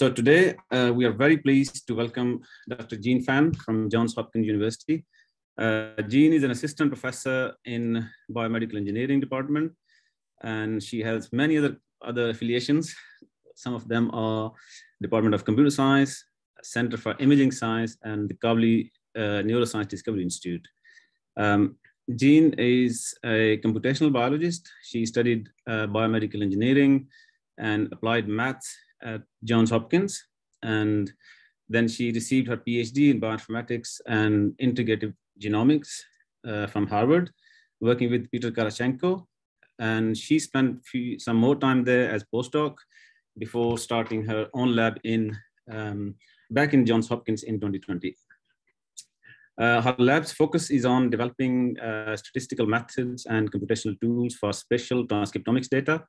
So today uh, we are very pleased to welcome Dr. Jean Fan from Johns Hopkins University. Uh, Jean is an assistant professor in biomedical engineering department, and she has many other, other affiliations. Some of them are Department of Computer Science, Center for Imaging Science, and the Kavli uh, Neuroscience Discovery Institute. Um, Jean is a computational biologist. She studied uh, biomedical engineering and applied maths at Johns Hopkins. And then she received her PhD in bioinformatics and integrative genomics uh, from Harvard, working with Peter Kharchenko. And she spent few, some more time there as postdoc before starting her own lab in um, back in Johns Hopkins in 2020. Uh, her lab's focus is on developing uh, statistical methods and computational tools for spatial transcriptomics data.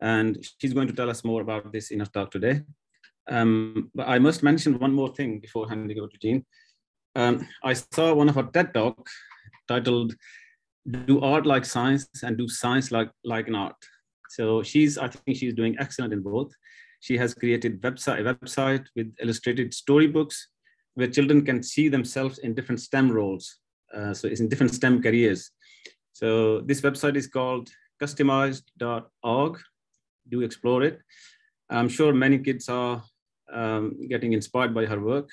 And she's going to tell us more about this in her talk today. Um, but I must mention one more thing before handing over to Jean. Um, I saw one of her TED talk titled "Do Art Like Science and Do Science Like Like an Art." So she's, I think, she's doing excellent in both. She has created website a website with illustrated storybooks where children can see themselves in different STEM roles. Uh, so it's in different STEM careers. So this website is called custemized.org. Do explore it. I'm sure many kids are um, getting inspired by her work.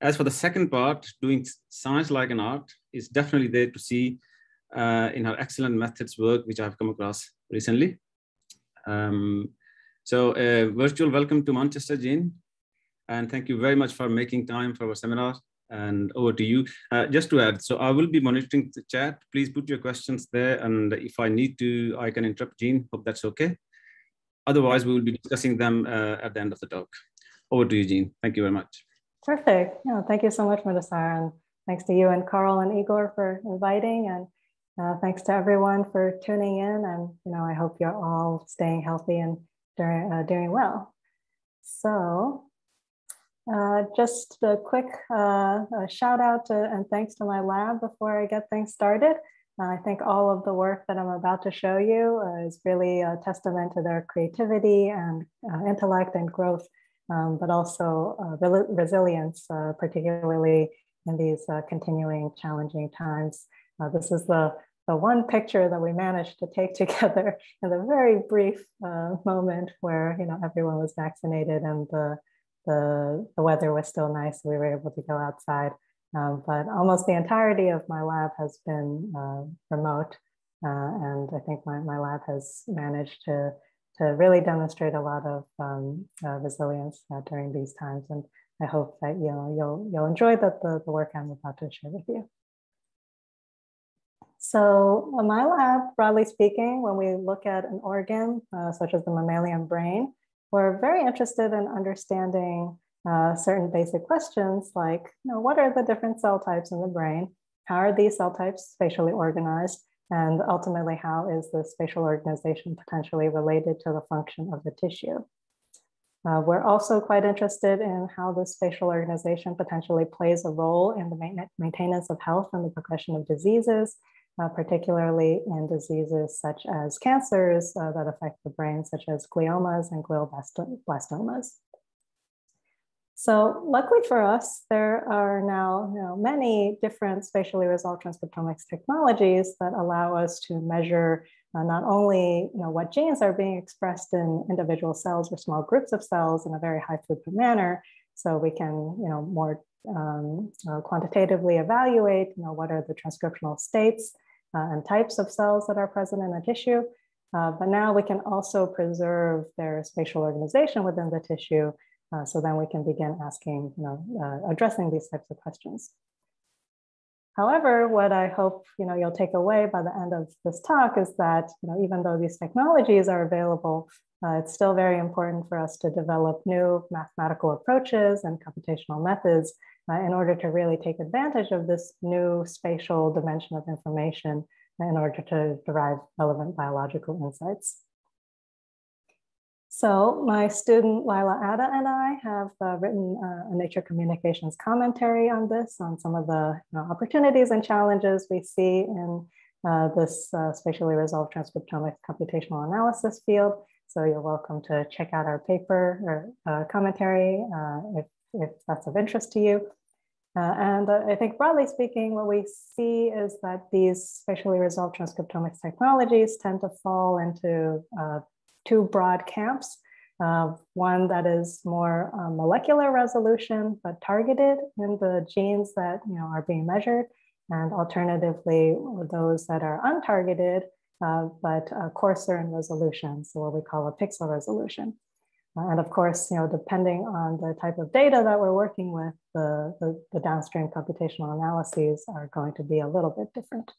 As for the second part, doing science like an art is definitely there to see uh, in her excellent methods work, which I've come across recently. Um, so a virtual welcome to Manchester, Jean and thank you very much for making time for our seminar and over to you. Uh, just to add, so I will be monitoring the chat. Please put your questions there. And if I need to, I can interrupt Jean. Hope that's okay. Otherwise, we will be discussing them uh, at the end of the talk. Over to Jean. Thank you very much. Perfect. Yeah, thank you so much, Mudassar. And thanks to you and Carl and Igor for inviting. And uh, thanks to everyone for tuning in. And, you know, I hope you're all staying healthy and doing, uh, doing well. So uh, just a quick uh, shout out to, and thanks to my lab before I get things started. Uh, I think all of the work that I'm about to show you uh, is really a testament to their creativity and uh, intellect and growth, um, but also re resilience, particularly in these continuing challenging times. this is the the one picture that we managed to take together in the very brief moment where you know everyone was vaccinated and the the, the weather was still nice. We were able to go outside. Um, but almost the entirety of my lab has been uh, remote. Uh, and I think my, my lab has managed to, to really demonstrate a lot of um, uh, resilience uh, during these times. And I hope that you know, you'll, you'll enjoy the, the, the work I'm about to share with you. So my lab, broadly speaking, when we look at an organ, uh, such as the mammalian brain, we're very interested in understanding uh, certain basic questions like, you know, what are the different cell types in the brain? How are these cell types spatially organized? And ultimately, how is the spatial organization potentially related to the function of the tissue? Uh, we're also quite interested in how the spatial organization potentially plays a role in the maintenance of health and the progression of diseases, uh, particularly in diseases such as cancers uh, that affect the brain, such as gliomas and glioblastomas. So luckily for us, there are now you know, many different spatially resolved transcriptomics technologies that allow us to measure uh, not only you know, what genes are being expressed in individual cells or small groups of cells in a very high throughput manner, so we can you know, more um, uh, quantitatively evaluate you know, what are the transcriptional states uh, and types of cells that are present in a tissue. Uh, but now we can also preserve their spatial organization within the tissue. Uh, so then we can begin asking, you know, uh, addressing these types of questions. However, what I hope you know you'll take away by the end of this talk is that you know even though these technologies are available, uh, it's still very important for us to develop new mathematical approaches and computational methods uh, in order to really take advantage of this new spatial dimension of information in order to derive relevant biological insights. So my student Lyla Atta and I have uh, written uh, a Nature Communications commentary on this, on some of the you know, opportunities and challenges we see in uh, this uh, spatially resolved transcriptomics computational analysis field. So you're welcome to check out our paper or uh, commentary uh, if, if that's of interest to you. And I think broadly speaking, what we see is that these spatially resolved transcriptomics technologies tend to fall into two broad camps. Uh, one that is more uh, molecular resolution, but targeted in the genes that you know, are being measured, and alternatively, those that are untargeted, uh, but coarser in resolution, so what we call a pixel resolution. Uh, and of course, you know, depending on the type of data that we're working with, the, the, the downstream computational analyses are going to be a little bit different.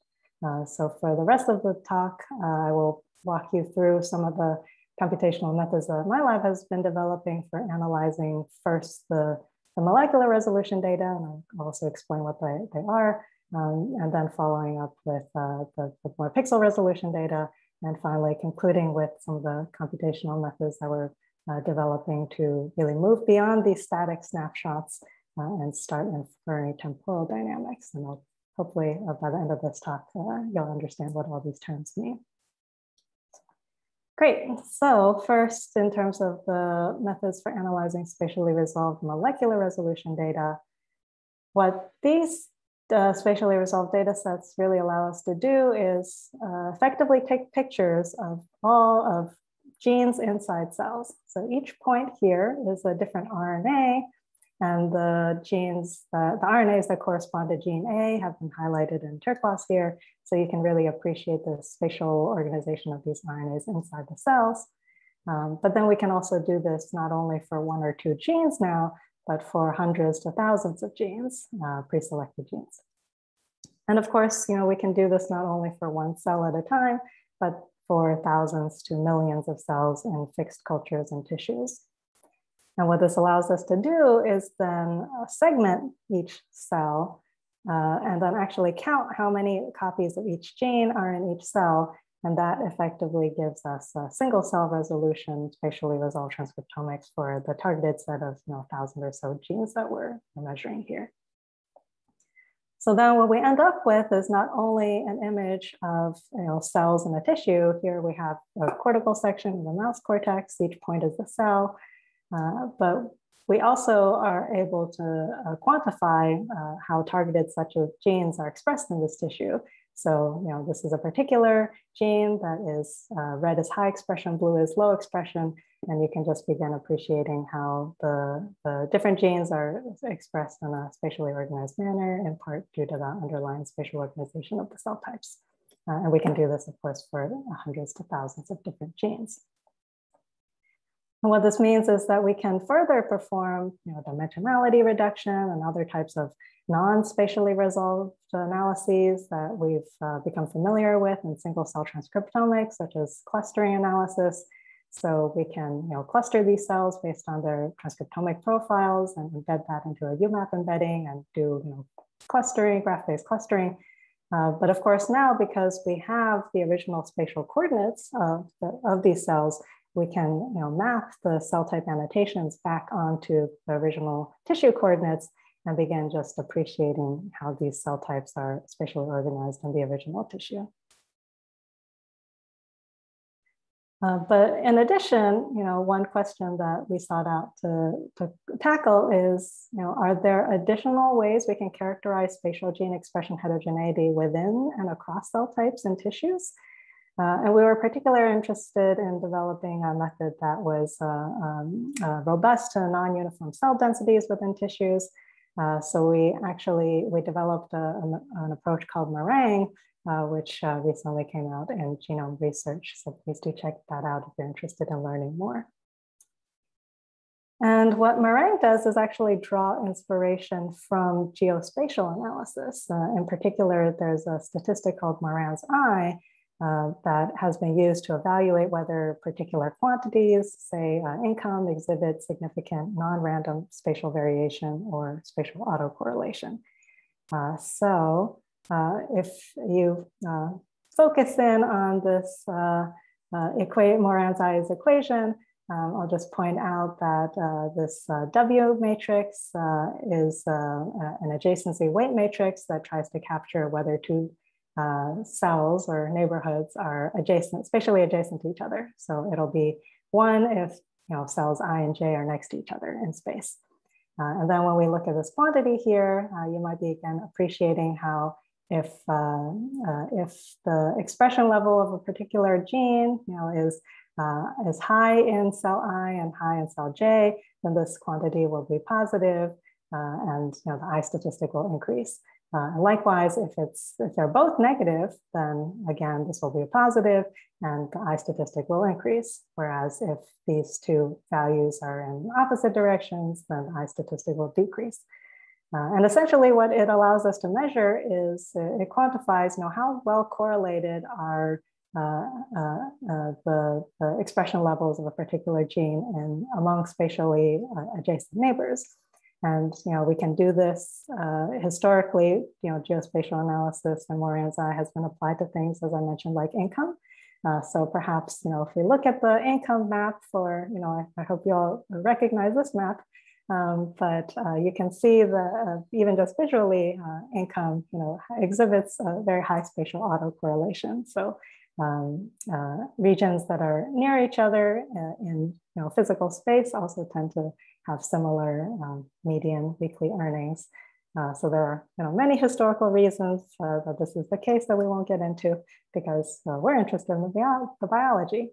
Uh, so for the rest of the talk, uh, I will walk you through some of the computational methods that my lab has been developing for analyzing first the, the molecular resolution data, and I'll also explain what they, they are, um, and then following up with uh, the, the more pixel resolution data, and finally concluding with some of the computational methods that we're uh, developing to really move beyond these static snapshots uh, and start inferring temporal dynamics. And I'll, hopefully uh, by the end of this talk, uh, you'll understand what all these terms mean. Great. So first, in terms of the methods for analyzing spatially resolved molecular resolution data, what these uh, spatially resolved data sets really allow us to do is uh, effectively take pictures of all of genes inside cells. So each point here is a different RNA and the genes, uh, the RNAs that correspond to gene A have been highlighted in turquoise here. So you can really appreciate the spatial organization of these RNAs inside the cells. Um, but then we can also do this not only for one or two genes now, but for hundreds to thousands of genes, uh, pre-selected genes. And of course, you know, we can do this not only for one cell at a time, but for thousands to millions of cells in fixed cultures and tissues. And what this allows us to do is then uh, segment each cell uh, and then actually count how many copies of each gene are in each cell. And that effectively gives us a single cell resolution, spatially resolved transcriptomics for the targeted set of you know, 1,000 or so genes that we're measuring here. So then what we end up with is not only an image of you know, cells in a tissue, here we have a cortical section of the mouse cortex, each point is the cell, uh, but we also are able to uh, quantify uh, how targeted such genes are expressed in this tissue. So, you know, this is a particular gene that is uh, red is high expression, blue is low expression, and you can just begin appreciating how the, the different genes are expressed in a spatially organized manner, in part due to the underlying spatial organization of the cell types. Uh, and we can do this, of course, for hundreds to thousands of different genes. And what this means is that we can further perform you know, dimensionality reduction and other types of non-spatially resolved analyses that we've uh, become familiar with in single cell transcriptomics, such as clustering analysis, so we can you know, cluster these cells based on their transcriptomic profiles and embed that into a UMAP embedding and do you know, clustering, graph-based clustering. Uh, but of course now, because we have the original spatial coordinates of, the, of these cells, we can you know, map the cell type annotations back onto the original tissue coordinates and begin just appreciating how these cell types are spatially organized in the original tissue. Uh, but in addition, you know, one question that we sought out to, to tackle is, you know, are there additional ways we can characterize spatial gene expression heterogeneity within and across cell types and tissues? Uh, and we were particularly interested in developing a method that was uh, um, uh, robust to non-uniform cell densities within tissues. Uh, so we actually, we developed a, an, an approach called meringue uh, which uh, recently came out in Genome Research. So please do check that out if you're interested in learning more. And what Meringue does is actually draw inspiration from geospatial analysis. In particular, there's a statistic called Moran's I uh, that has been used to evaluate whether particular quantities, say uh, income, exhibit significant non-random spatial variation or spatial autocorrelation. Uh, so uh, if you uh, focus in on this uh, equate Moran's I's equation, um, I'll just point out that this W matrix is an adjacency weight matrix that tries to capture whether two cells or neighborhoods are adjacent, spatially adjacent to each other. So it'll be one if you know cells I and J are next to each other in space. Uh, and then when we look at this quantity here, uh, you might be again appreciating how if, uh, uh, if the expression level of a particular gene you know, is, uh, is high in cell I and high in cell J, then this quantity will be positive, and you know, the I statistic will increase. Uh, likewise, if it's if they're both negative, then again this will be a positive, and the I statistic will increase. Whereas if these two values are in opposite directions, then the I statistic will decrease. Uh, and essentially, what it allows us to measure is uh, it quantifies, you know, how well correlated are uh, uh, uh, the, the, expression levels of a particular gene in among spatially adjacent neighbors. And you know, we can do this uh, historically, you know, geospatial analysis and eye has been applied to things, as I mentioned, like income. Uh, so perhaps, you know, if we look at the income map for, you know, I, I hope you all recognize this map, um, but uh, you can see the, uh, even just visually, uh, income, you know, exhibits a very high spatial autocorrelation. So um, uh, regions that are near each other in, you know, physical space also tend to have similar um, median weekly earnings. Uh, so there are you know, many historical reasons uh, that this is the case that we won't get into because uh, we're interested in the, bio the biology.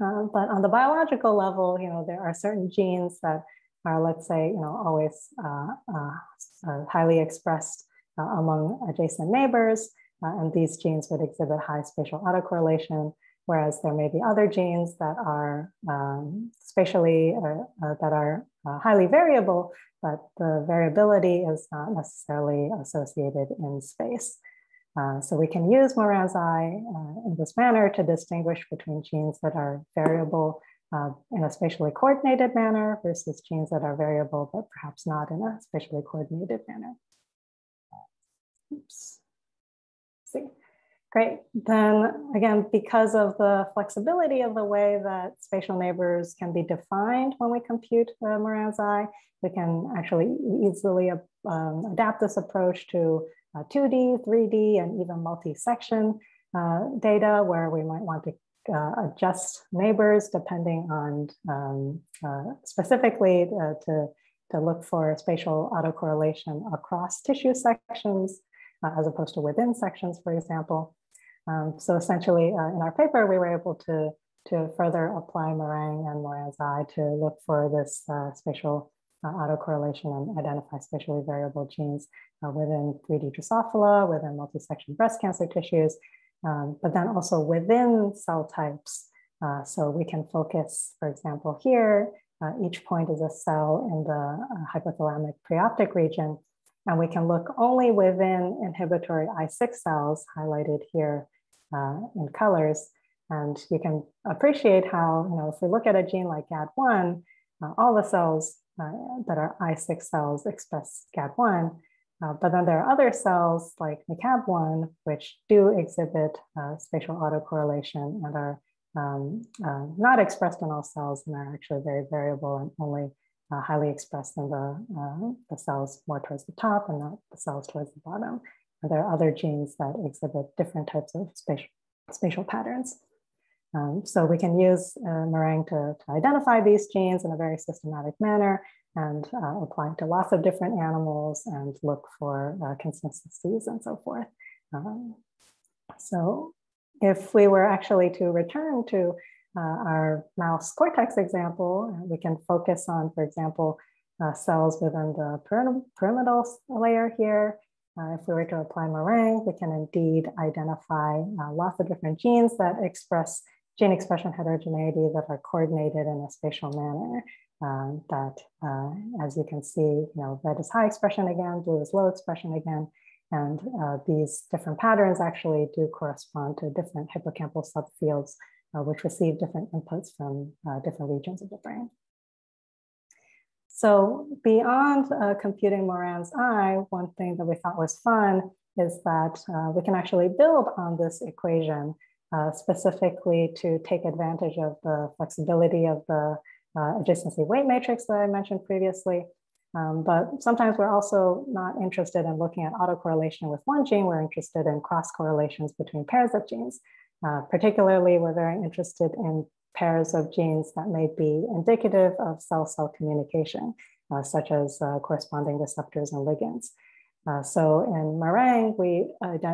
Uh, but on the biological level, you know, there are certain genes that are, let's say, you know, always uh, uh, highly expressed among adjacent neighbors. and these genes would exhibit high spatial autocorrelation whereas there may be other genes that are um, spatially uh, uh, that are uh, highly variable, but the variability is not necessarily associated in space. Uh, so we can use Moran's I uh, in this manner to distinguish between genes that are variable uh, in a spatially coordinated manner versus genes that are variable, but perhaps not in a spatially coordinated manner. Oops. see. Great. Then again, because of the flexibility of the way that spatial neighbors can be defined when we compute uh, Moran's I, we can actually easily um, adapt this approach to uh, 2D, 3D, and even multi-section uh, data where we might want to uh, adjust neighbors depending on um, uh, specifically uh, to, to look for spatial autocorrelation across tissue sections as opposed to within sections, for example. Um, so essentially uh, in our paper, we were able to, to further apply Meringue and Moran's I to look for this uh, spatial uh, autocorrelation and identify spatially variable genes uh, within 3D Drosophila, within multi-section breast cancer tissues, um, but then also within cell types. Uh, so we can focus, for example, here, uh, each point is a cell in the hypothalamic preoptic region, and we can look only within inhibitory I6 cells highlighted here uh, in colors. And you can appreciate how, you know, if we look at a gene like GAD1, uh, all the cells uh, that are I6 cells express GAD1, uh, but then there are other cells like McCAB1, which do exhibit uh, spatial autocorrelation and are um, uh, not expressed in all cells and are actually very variable and only uh, highly expressed in the, uh, the cells more towards the top and not the cells towards the bottom. And there are other genes that exhibit different types of spatial, spatial patterns. Um, so we can use uh, Meringue to, to, identify these genes in a very systematic manner and uh, apply to lots of different animals and look for uh, consistencies and so forth. Um, so if we were actually to return to uh, our mouse cortex example, we can focus on, for example, uh, cells within the pyramidal layer here. Uh, if we were to apply meringue, we can indeed identify uh, lots of different genes that express gene expression heterogeneity that are coordinated in a spatial manner. Um, that, uh, as you can see, you know, red is high expression again, blue is low expression again, and uh, these different patterns actually do correspond to different hippocampal subfields uh, which receive different inputs from uh, different regions of the brain. So beyond uh, computing Moran's I, one thing that we thought was fun is that uh, we can actually build on this equation uh, specifically to take advantage of the flexibility of the uh, adjacency weight matrix that I mentioned previously. Um, but sometimes we're also not interested in looking at autocorrelation with one gene, we're interested in cross correlations between pairs of genes. Uh, particularly, we're very interested in pairs of genes that may be indicative of cell-cell communication, uh, such as uh, corresponding receptors and ligands. Uh, so in Meringue, we,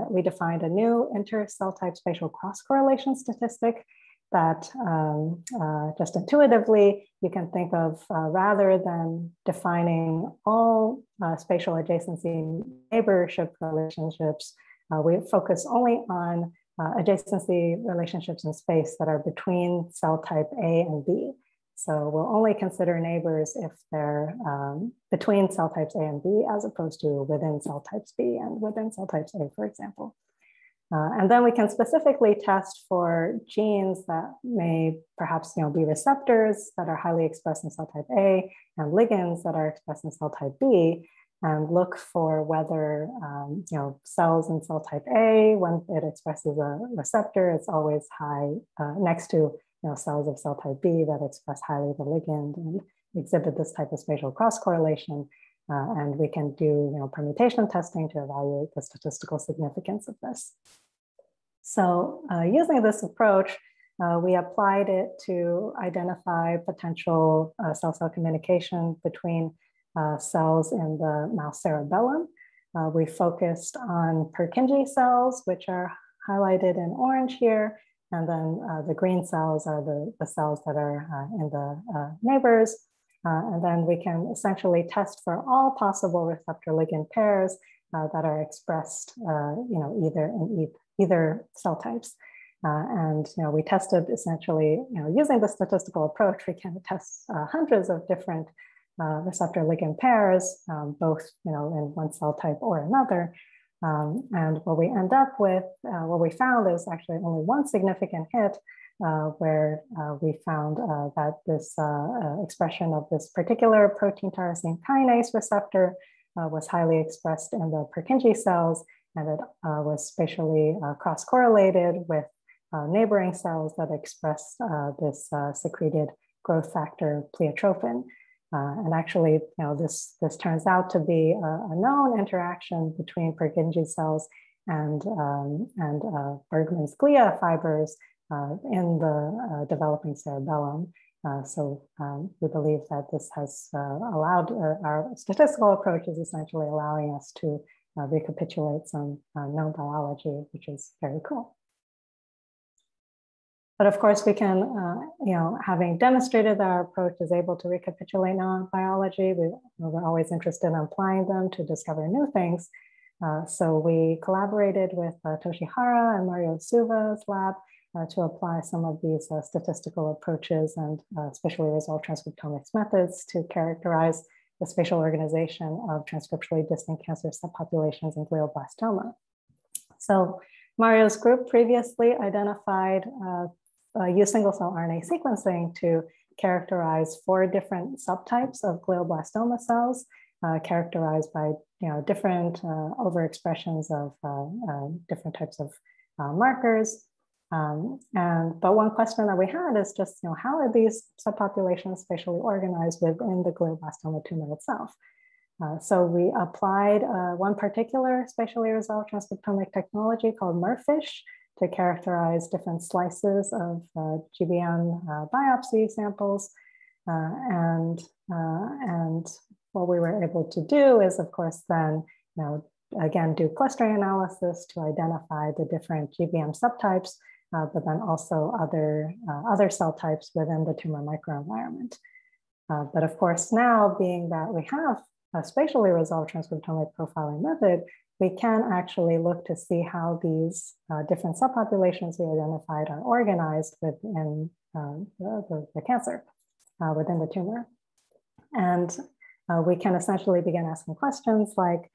we defined a new inter-cell type spatial cross-correlation statistic that um, uh, just intuitively you can think of uh, rather than defining all uh, spatial adjacency neighborship relationships, uh, we focus only on uh, adjacency relationships in space that are between cell type A and B. So we'll only consider neighbors if they're um, between cell types A and B as opposed to within cell types B and within cell types A, for example. Uh, and then we can specifically test for genes that may perhaps you know, be receptors that are highly expressed in cell type A and ligands that are expressed in cell type B and look for whether um, you know, cells in cell type A, when it expresses a receptor, it's always high uh, next to you know, cells of cell type B that express highly the ligand and exhibit this type of spatial cross correlation. Uh, and we can do you know, permutation testing to evaluate the statistical significance of this. So uh, using this approach, uh, we applied it to identify potential uh, cell-cell communication between uh, cells in the mouse cerebellum. Uh, we focused on Purkinje cells, which are highlighted in orange here, and then the green cells are the, the cells that are in the neighbors. Uh, and then we can essentially test for all possible receptor ligand pairs uh, that are expressed, uh, you know, either in e either cell types. Uh, and you know, we tested essentially, you know, using the statistical approach, we can test uh, hundreds of different uh, receptor ligand pairs, um, both you know, in one cell type or another. Um, and what we end up with, what we found is actually only one significant hit, uh, where uh, we found uh, that this expression of this particular protein tyrosine kinase receptor was highly expressed in the Purkinje cells, and it was spatially cross-correlated with neighboring cells that expressed this secreted growth factor pleiotrophin. Uh, and actually, you know, this, this turns out to be a, a known interaction between Purkinje cells and, um, and uh, Bergmann's glia fibers uh, in the uh, developing cerebellum. Uh, so um, we believe that this has allowed our statistical approach is essentially allowing us to recapitulate some known biology, which is very cool. But of course, we can, uh, you know, having demonstrated that our approach is able to recapitulate known biology, we, we're always interested in applying them to discover new things. Uh, so we collaborated with uh, Toshi Hara and Mario Suva's lab uh, to apply some of these uh, statistical approaches and uh, spatially resolved transcriptomics methods to characterize the spatial organization of transcriptionally distinct cancer subpopulations in glioblastoma. So Mario's group previously identified uh, used single cell RNA sequencing to characterize four different subtypes of glioblastoma cells, uh, characterized by you know, different uh, overexpressions of uh, different types of markers. Um, and but one question that we had is just, you know, how are these subpopulations spatially organized within the glioblastoma tumor itself? Uh, so we applied uh, one particular spatially resolved transcriptomic technology called MERFISH to characterize different slices of uh, GBM uh, biopsy samples. Uh, and, uh, and what we were able to do is, of course, then, you know, again, do clustering analysis to identify the different GBM subtypes uh, but then also other, uh, other cell types within the tumor microenvironment. But of course, now being that we have a spatially resolved transcriptomic profiling method, we can actually look to see how these uh, different subpopulations we identified are organized within uh, the, the, cancer, uh, within the tumor. And we can essentially begin asking questions like,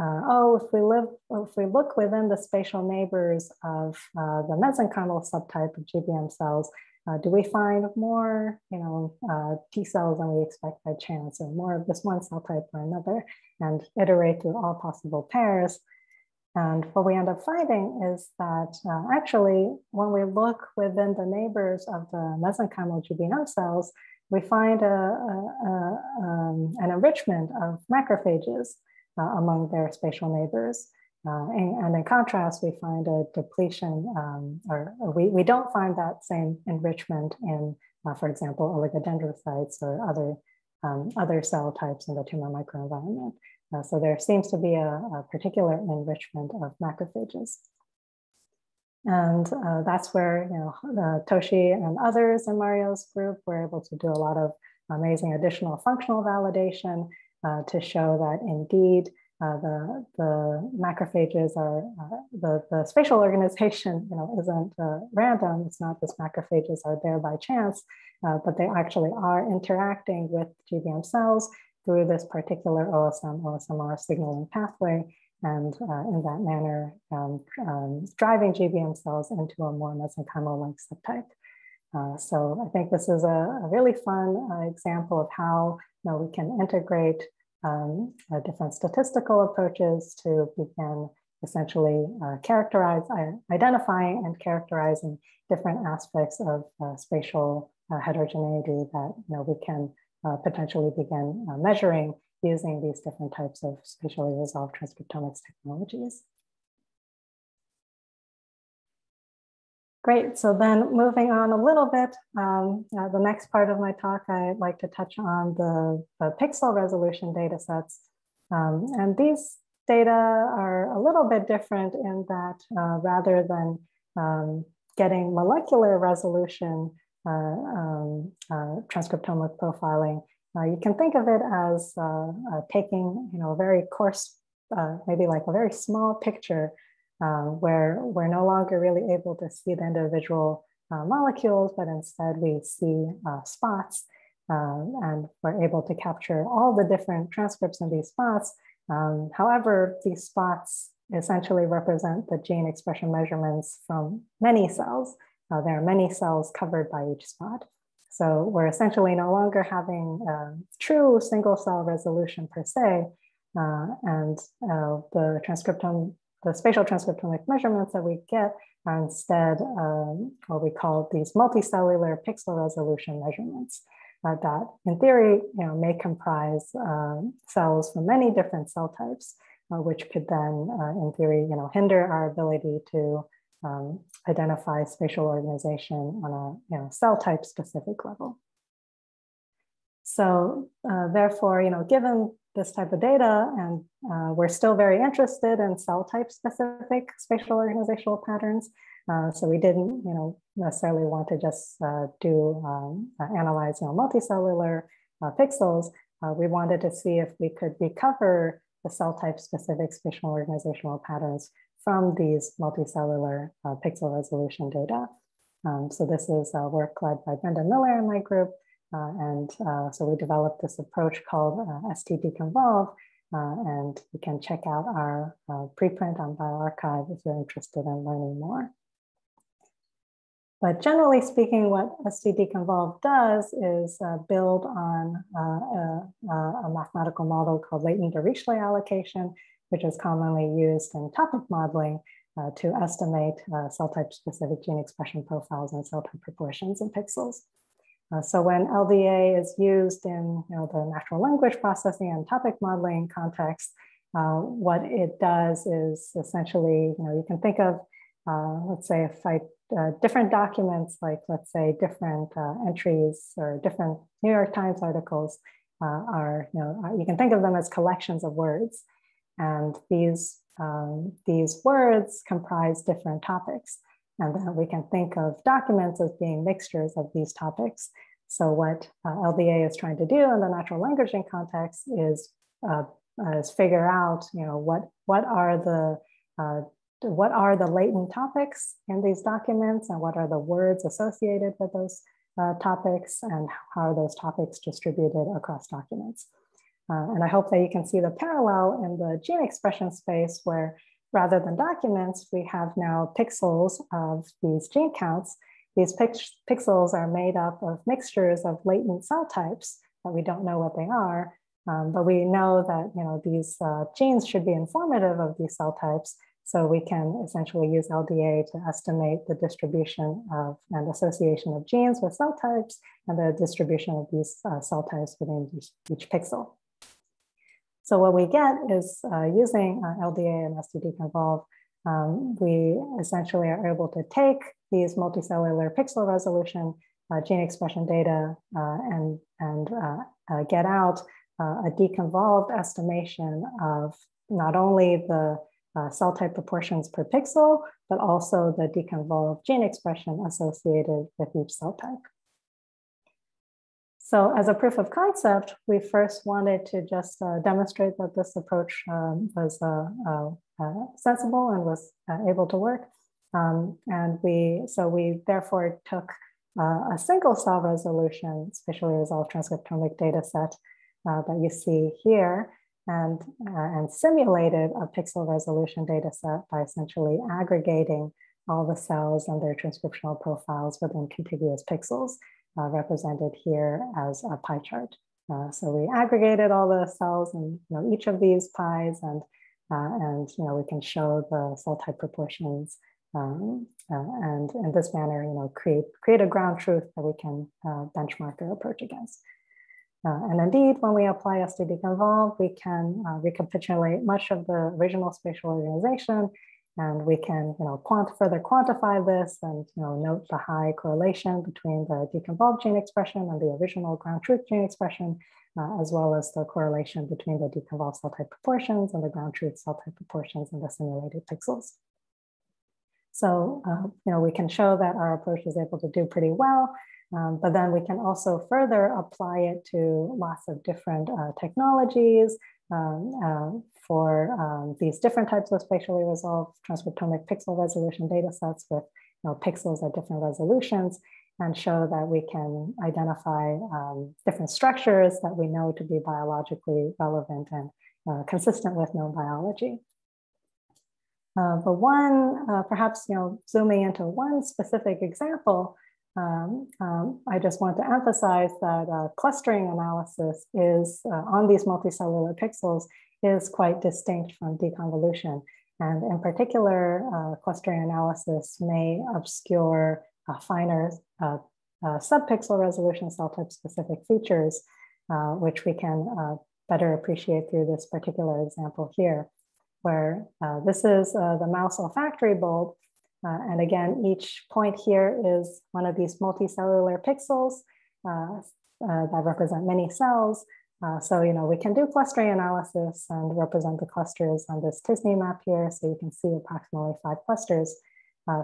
uh, oh, if we live, if we look within the spatial neighbors of uh, the mesenchymal subtype of GBM cells, uh, do we find more, you know, uh, T cells than we expect by chance, or more of this one cell type or another, and iterate through all possible pairs? And what we end up finding is that uh, actually, when we look within the neighbors of the mesenchymal GBM cells, we find a, a, a um, an enrichment of macrophages uh, among their spatial neighbors. Uh, and, and, in contrast, we find a depletion, um, or, or, we, we don't find that same enrichment in, uh, for example, oligodendrocytes or other, um, other cell types in the tumor microenvironment. Uh, so there seems to be a, a particular enrichment of macrophages. And uh, that's where you know Toshi and others in Mario's group were able to do a lot of amazing additional functional validation uh, to show that indeed uh, the, the macrophages are, uh, the, the spatial organization you know, isn't uh, random. It's not just macrophages are there by chance, but they actually are interacting with GBM cells through this particular OSM, OSMR signaling pathway and uh, in that manner, um, um, driving GBM cells into a more mesenchymal-like subtype. Uh, so I think this is a, a really fun uh, example of how you know, we can integrate um, uh, different statistical approaches to begin essentially uh, characterize, uh, identifying and characterizing different aspects of spatial heterogeneity that you know, we can potentially begin measuring using these different types of spatially resolved transcriptomics technologies. Great, so then moving on a little bit, um, uh, the next part of my talk, I'd like to touch on the, the pixel resolution data sets. Um, and these data are a little bit different in that uh, rather than um, getting molecular resolution uh, um, uh, transcriptomic profiling, uh, you can think of it as uh, taking, you know, a very coarse, maybe like a very small picture uh, where we're no longer really able to see the individual uh, molecules, but instead we see spots and we're able to capture all the different transcripts in these spots. Um, however, these spots essentially represent the gene expression measurements from many cells. there are many cells covered by each spot. So we're essentially no longer having uh, true single cell resolution per se, uh, and uh, the transcriptome, the spatial transcriptomic measurements that we get are instead um, what we call these multicellular pixel resolution measurements uh, that in theory you know, may comprise um, cells from many different cell types, uh, which could then uh, in theory you know, hinder our ability to um, identify spatial organization on a you know, cell type specific level. So uh, therefore, you know, given this type of data, and uh, we're still very interested in cell type specific spatial organizational patterns. Uh, so we didn't, you know, necessarily want to just uh, do um, uh, analyze, you know, multicellular uh, pixels. we wanted to see if we could recover the cell type specific spatial organizational patterns from these multicellular pixel resolution data. Um, so this is uh, work led by Brendan Miller in my group. Uh, and uh, so we developed this approach called uh, STDeconvolve. Uh, and you can check out our preprint on bioRxiv if you're interested in learning more. But generally speaking, what STDeconvolve does is uh, build on uh, a, a, mathematical model called latent Dirichlet allocation, which is commonly used in topic modeling uh, to estimate cell type specific gene expression profiles and cell type proportions in pixels. Uh, so when LDA is used in you know, the natural language processing and topic modeling context, uh, what it does is essentially, you know, you can think of, uh, let's say, if I uh, different documents, like let's say different entries or different New York Times articles, are, you know, you can think of them as collections of words. And these, um, these words comprise different topics. And then we can think of documents as being mixtures of these topics. So what uh, LDA is trying to do in the natural languaging context is, uh, is figure out, you know, what, what are the uh, what are the latent topics in these documents and what are the words associated with those uh, topics and how are those topics distributed across documents. Uh, and I hope that you can see the parallel in the gene expression space where rather than documents, we have now pixels of these gene counts. These pix pixels are made up of mixtures of latent cell types that we don't know what they are, um, but we know that you know these uh, genes should be informative of these cell types, so we can essentially use LDA to estimate the distribution of and association of genes with cell types and the distribution of these uh, cell types within each, each pixel. So what we get is uh, using uh, LDA and STDeconvolve, um, we essentially are able to take these multicellular pixel resolution uh, gene expression data uh, and, and uh, get out a deconvolved estimation of not only the cell type proportions per pixel, but also the deconvolved gene expression associated with each cell type. So as a proof of concept, we first wanted to just uh, demonstrate that this approach um, was uh, uh, uh sensible and was able to work. Um, and we, so we therefore took a single cell resolution spatially resolved transcriptomic data set that you see here and, and simulated a pixel resolution data set by essentially aggregating all the cells and their transcriptional profiles within contiguous pixels uh, represented here as a pie chart. Uh, so we aggregated all the cells in you know, each of these pies and, uh, and you know, we can show the cell type proportions um, uh, and in this manner, you know, create, create a ground truth that we can uh, benchmark our approach against. Uh, and indeed, when we apply STDeconvolve, we can uh, recapitulate much of the original spatial organization, and we can, you know, quant further quantify this and, you know, note the high correlation between the deconvolved gene expression and the original ground truth gene expression, uh, as well as the correlation between the deconvolved cell type proportions and the ground truth cell type proportions in the simulated pixels. So, uh, you know, we can show that our approach is able to do pretty well, um, but then we can also further apply it to lots of different uh, technologies um, uh, for um, these different types of spatially resolved transcriptomic pixel resolution data sets with you know, pixels at different resolutions and show that we can identify um, different structures that we know to be biologically relevant and uh, consistent with known biology. Uh, but one, uh, perhaps, you know, zooming into one specific example, um, um, I just want to emphasize that uh, clustering analysis is uh, on these multicellular pixels is quite distinct from deconvolution. And in particular, uh, clustering analysis may obscure uh, finer subpixel resolution cell type specific features, which we can better appreciate through this particular example here where uh, this is uh, the mouse olfactory bulb. Uh, and again, each point here is one of these multicellular pixels uh, uh, that represent many cells. so, you know, we can do clustering analysis and represent the clusters on this t-SNE map here. So you can see approximately five clusters.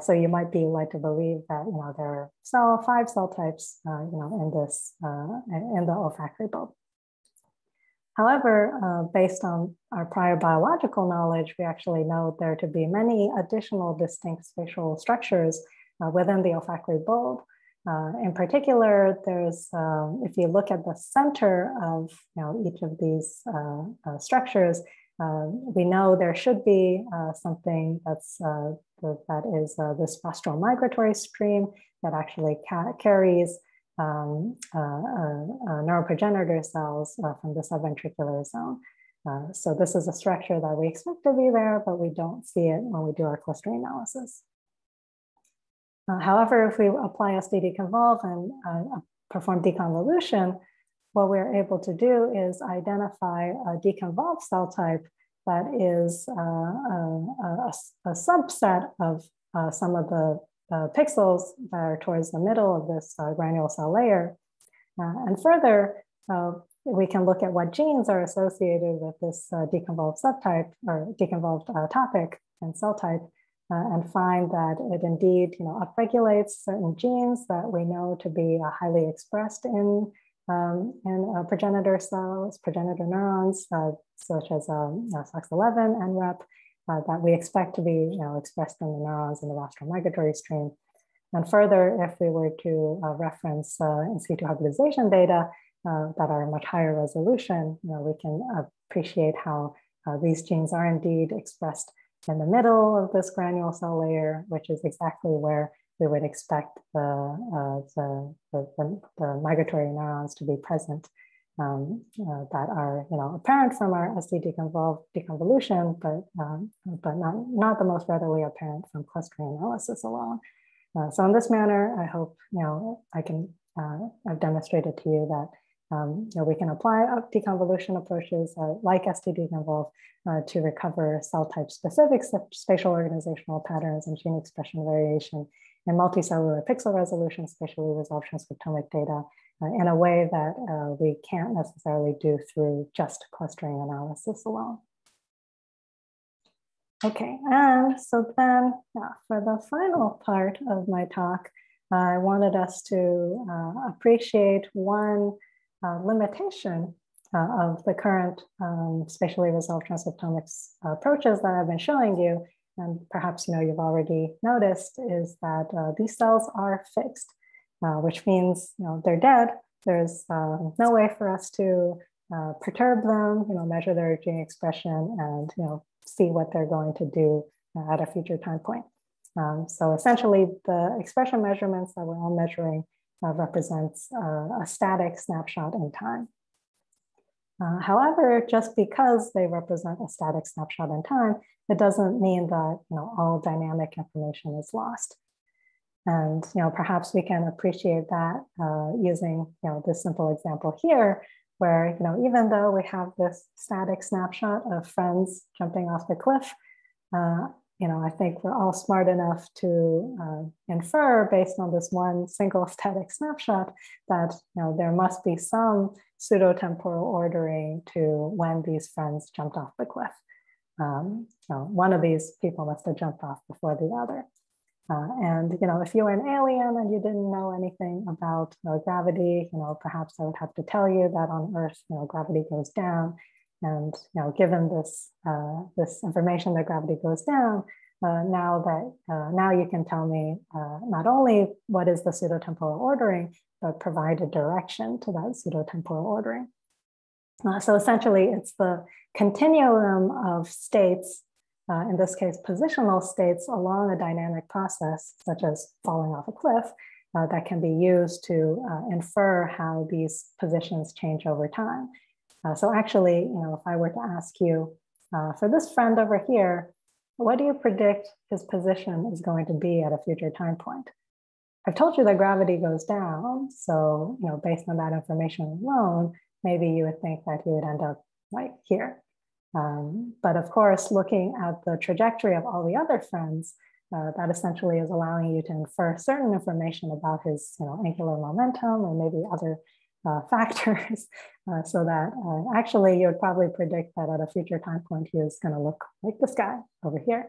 so you might be led to believe that, you know, there are cell, five cell types, you know, in this, in the olfactory bulb. However, uh, based on our prior biological knowledge, we actually know there to be many additional distinct spatial structures uh, within the olfactory bulb. Uh, in particular, there's, um, if you look at the center of you know, each of these uh, uh, structures, uh, we know there should be something that's, that is this rostral migratory stream that actually ca carries um, uh, uh, uh, neuroprogenitor cells from the subventricular zone. so this is a structure that we expect to be there, but we don't see it when we do our clustering analysis. however, if we apply STDeconvolve and perform deconvolution, what we're able to do is identify a deconvolved cell type that is uh, a, a, a, subset of uh, some of the uh, pixels that are towards the middle of this uh, granule cell layer. Uh, and further, uh, we can look at what genes are associated with this uh, deconvolved subtype or deconvolved uh, topic and cell type and find that it indeed you know, upregulates certain genes that we know to be highly expressed in, um, in progenitor cells, progenitor neurons, such as um, SOX11 and REP, uh, that we expect to be you know, expressed in the neurons in the rostral migratory stream. And further, if we were to uh, reference uh, in situ hybridization data uh, that are much higher resolution, you know, we can appreciate how uh, these genes are indeed expressed in the middle of this granule cell layer, which is exactly where we would expect the, uh, the, the, the, migratory neurons to be present um, uh, that are you know apparent from our SD deconvolution, but um, but not not the most readily apparent from clustering analysis alone. Uh, so in this manner, I hope you know I can uh, I've demonstrated to you that um, you know, we can apply deconvolution approaches uh, like STDeconvolve uh, to recover cell type specific spatial organizational patterns and gene expression variation in multicellular pixel resolution spatially resolved transcriptomic data in a way that uh, we can't necessarily do through just clustering analysis alone. Okay, and so then yeah, for the final part of my talk, I wanted us to uh, appreciate one uh, limitation uh, of the current um, spatially resolved transcriptomics approaches that I've been showing you, and perhaps you know you've already noticed, is that uh, these cells are fixed, uh, which means you know they're dead. There's uh, no way for us to perturb them, you know, measure their gene expression, and you know see what they're going to do at a future time point. Um, so essentially, the expression measurements that we're all measuring uh, represents uh, a static snapshot in time. Uh, however, just because they represent a static snapshot in time, it doesn't mean that you know, all dynamic information is lost. And you know, perhaps we can appreciate that uh, using you know, this simple example here, where you know, even though we have this static snapshot of friends jumping off the cliff, uh, you know, I think we're all smart enough to uh, infer based on this one single static snapshot that you know there must be some pseudo-temporal ordering to when these friends jumped off the cliff. Um, know, one of these people must have jumped off before the other. Uh, and you know, if you were an alien and you didn't know anything about uh, gravity, you know, perhaps I would have to tell you that on Earth, you know, gravity goes down and you know, given this uh, this information that gravity goes down, uh, now that uh, now you can tell me uh, not only what is the pseudotemporal ordering, but provide a direction to that pseudotemporal ordering. Uh, so essentially, it's the continuum of states, uh, in this case, positional states along a dynamic process, such as falling off a cliff, that can be used to infer how these positions change over time. Uh, so actually, you know, if I were to ask you, uh, for this friend over here, what do you predict his position is going to be at a future time point? I've told you that gravity goes down. So, you know, based on that information alone, maybe you would think that he would end up right here. Um, but of course, looking at the trajectory of all the other friends, uh, that essentially is allowing you to infer certain information about his you know, angular momentum or maybe other uh, factors uh, so that uh, actually you would probably predict that at a future time point he is going to look like this guy over here.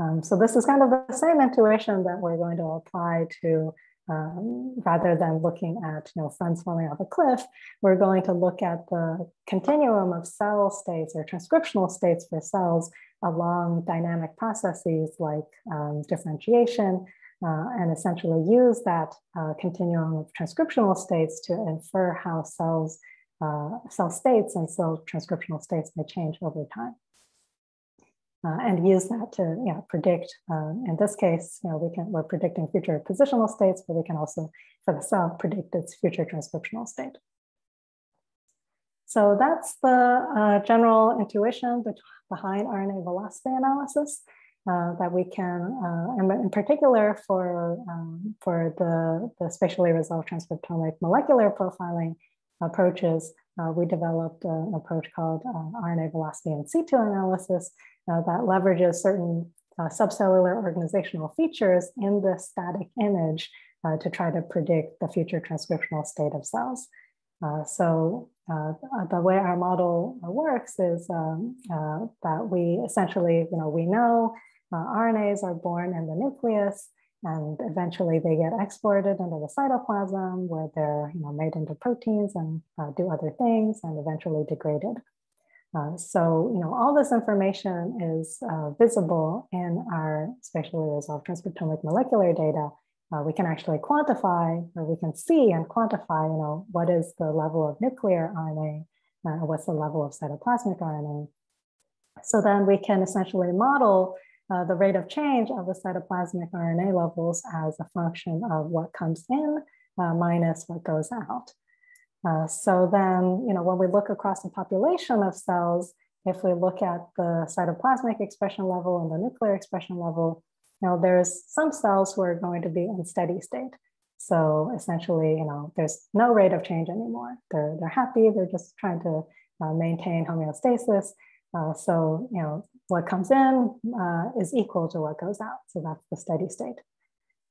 Um, so this is kind of the same intuition that we're going to apply to um, rather than looking at you know friends falling off a cliff, we're going to look at the continuum of cell states or transcriptional states for cells along dynamic processes like um, differentiation, uh, and essentially use that uh, continuum of transcriptional states to infer how cells, uh, cell states and cell transcriptional states may change over time. Uh, and use that to you know, predict, um, in this case, you know, we can, we're predicting future positional states, but we can also, for the cell, predict its future transcriptional state. So that's the uh, general intuition behind RNA velocity analysis uh, that we can, uh, and in particular for, um, for the, the spatially resolved transcriptomic molecular profiling approaches, uh, we developed an approach called uh, RNA velocity in situ analysis uh, that leverages certain uh, subcellular organizational features in the static image to try to predict the future transcriptional state of cells. so the way our model works is um, that we essentially, you know, we know uh, RNAs are born in the nucleus and eventually they get exported into the cytoplasm where they're you know, made into proteins and uh, do other things and eventually degraded. Uh, so, you know, all this information is uh, visible in our spatially resolved transcriptomic molecular data. Uh, we can actually quantify, or we can see and quantify, you know, what is the level of nuclear RNA, uh, what's the level of cytoplasmic RNA. So then we can essentially model uh, the rate of change of the cytoplasmic RNA levels as a function of what comes in uh, minus what goes out. Uh, so then, you know, when we look across the population of cells, if we look at the cytoplasmic expression level and the nuclear expression level, you know, there's some cells who are going to be in steady state. So essentially, you know, there's no rate of change anymore. They're, they're happy, they're just trying to uh, maintain homeostasis. Uh, so, you know, what comes in uh, is equal to what goes out. So that's the steady state.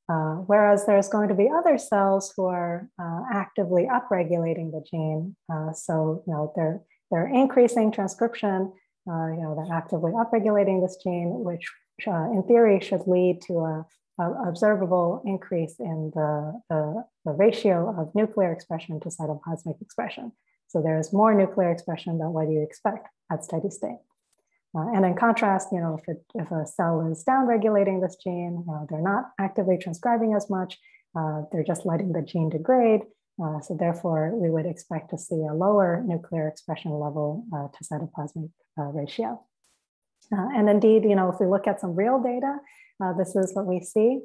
Uh, whereas there's going to be other cells who are uh, actively upregulating the gene. Uh, so, you know, they're, they're increasing transcription, uh, you know, they're actively upregulating this gene, which uh, in theory should lead to a, a observable increase in the, the, the, ratio of nuclear expression to cytoplasmic expression. So there's more nuclear expression than what you expect at steady state. Uh, and in contrast, you know, if, it, if a cell is downregulating this gene, you know, they're not actively transcribing as much, uh, they're just letting the gene degrade. Uh, so therefore, we would expect to see a lower nuclear expression level uh, to cytoplasmic uh, ratio. Uh, and indeed, you know, if we look at some real data, this is what we see.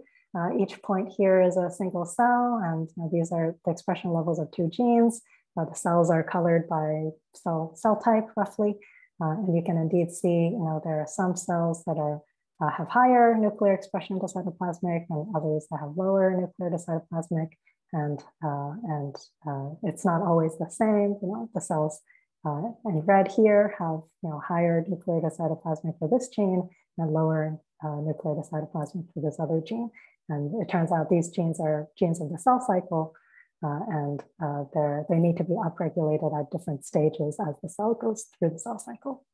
each point here is a single cell, and you know, these are the expression levels of two genes. the cells are colored by cell, cell type, roughly. Uh, and you can indeed see, you know, there are some cells that are uh, have higher nuclear expression to cytoplasmic and others that have lower nuclear to cytoplasmic. And, uh, and uh, it's not always the same, you know, the cells uh, in red here have, you know, higher nuclear to cytoplasmic for this gene and lower uh, nuclear to cytoplasmic for this other gene. And it turns out these genes are genes of the cell cycle, uh, and uh, they need to be upregulated at different stages as the cell goes through the cell cycle.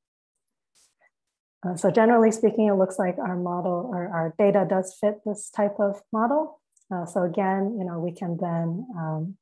Uh, so generally speaking, it looks like our model or our data does fit this type of model. Uh, so again, you know, we can then um,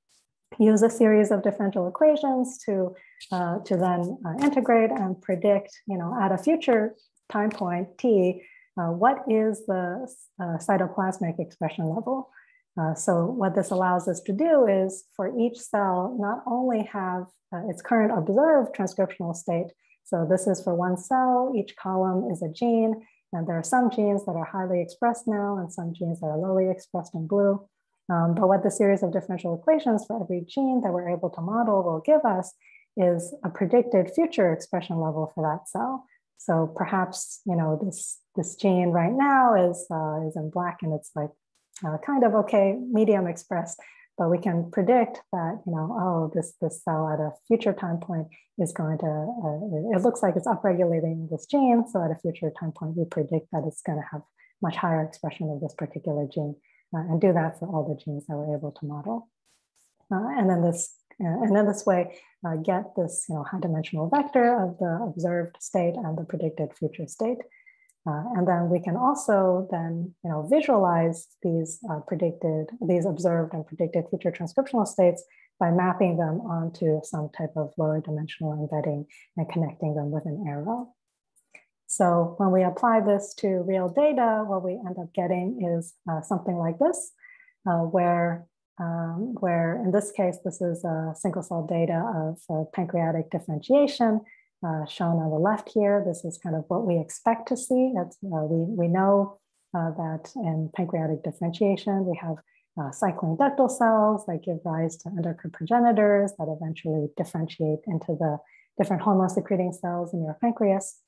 use a series of differential equations to, uh, to then uh, integrate and predict, you know, at a future time point, t, what is the cytoplasmic expression level uh, so what this allows us to do is for each cell not only have uh, its current observed transcriptional state, so this is for one cell, each column is a gene, and there are some genes that are highly expressed now and some genes that are lowly expressed in blue. Um, but what the series of differential equations for every gene that we're able to model will give us is a predicted future expression level for that cell. So perhaps, you know, this, this gene right now is, uh, is in black and it's like uh, kind of okay, medium express, but we can predict that, you know, oh, this, this cell at a future time point is going to, uh, it looks like it's upregulating this gene. So at a future time point, we predict that it's going to have much higher expression of this particular gene uh, and do that for all the genes that we're able to model. Uh, and then this, uh, and then this way, uh, get this, you know, high dimensional vector of the observed state and the predicted future state. Uh, and then we can also then you know, visualize these uh, predicted, these observed and predicted future transcriptional states by mapping them onto some type of lower dimensional embedding and connecting them with an arrow. So when we apply this to real data, what we end up getting is uh, something like this, uh, where, um, where in this case, this is a single cell data of uh, pancreatic differentiation uh, shown on the left here. This is kind of what we expect to see. Uh, we, we know uh, that in pancreatic differentiation, we have uh, cycling ductal cells that give rise to endocrine progenitors that eventually differentiate into the different hormone secreting cells in your pancreas.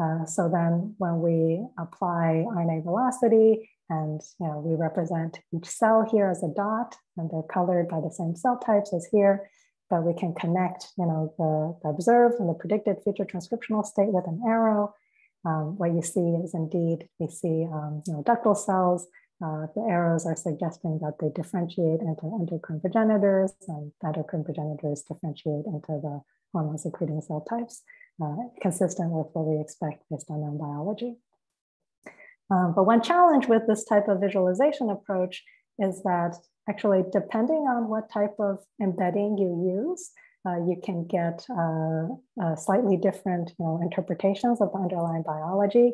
Uh, so then when we apply RNA velocity and you know, we represent each cell here as a dot and they're colored by the same cell types as here, but we can connect, you know, the, the observed and the predicted future transcriptional state with an arrow. Um, what you see is indeed, we see, um, you know, ductal cells. Uh, the arrows are suggesting that they differentiate into endocrine progenitors and endocrine progenitors differentiate into the hormone secreting cell types, uh, consistent with what we expect based on known biology. Um, but one challenge with this type of visualization approach is that actually, depending on what type of embedding you use, uh, you can get uh, uh, slightly different you know, interpretations of the underlying biology.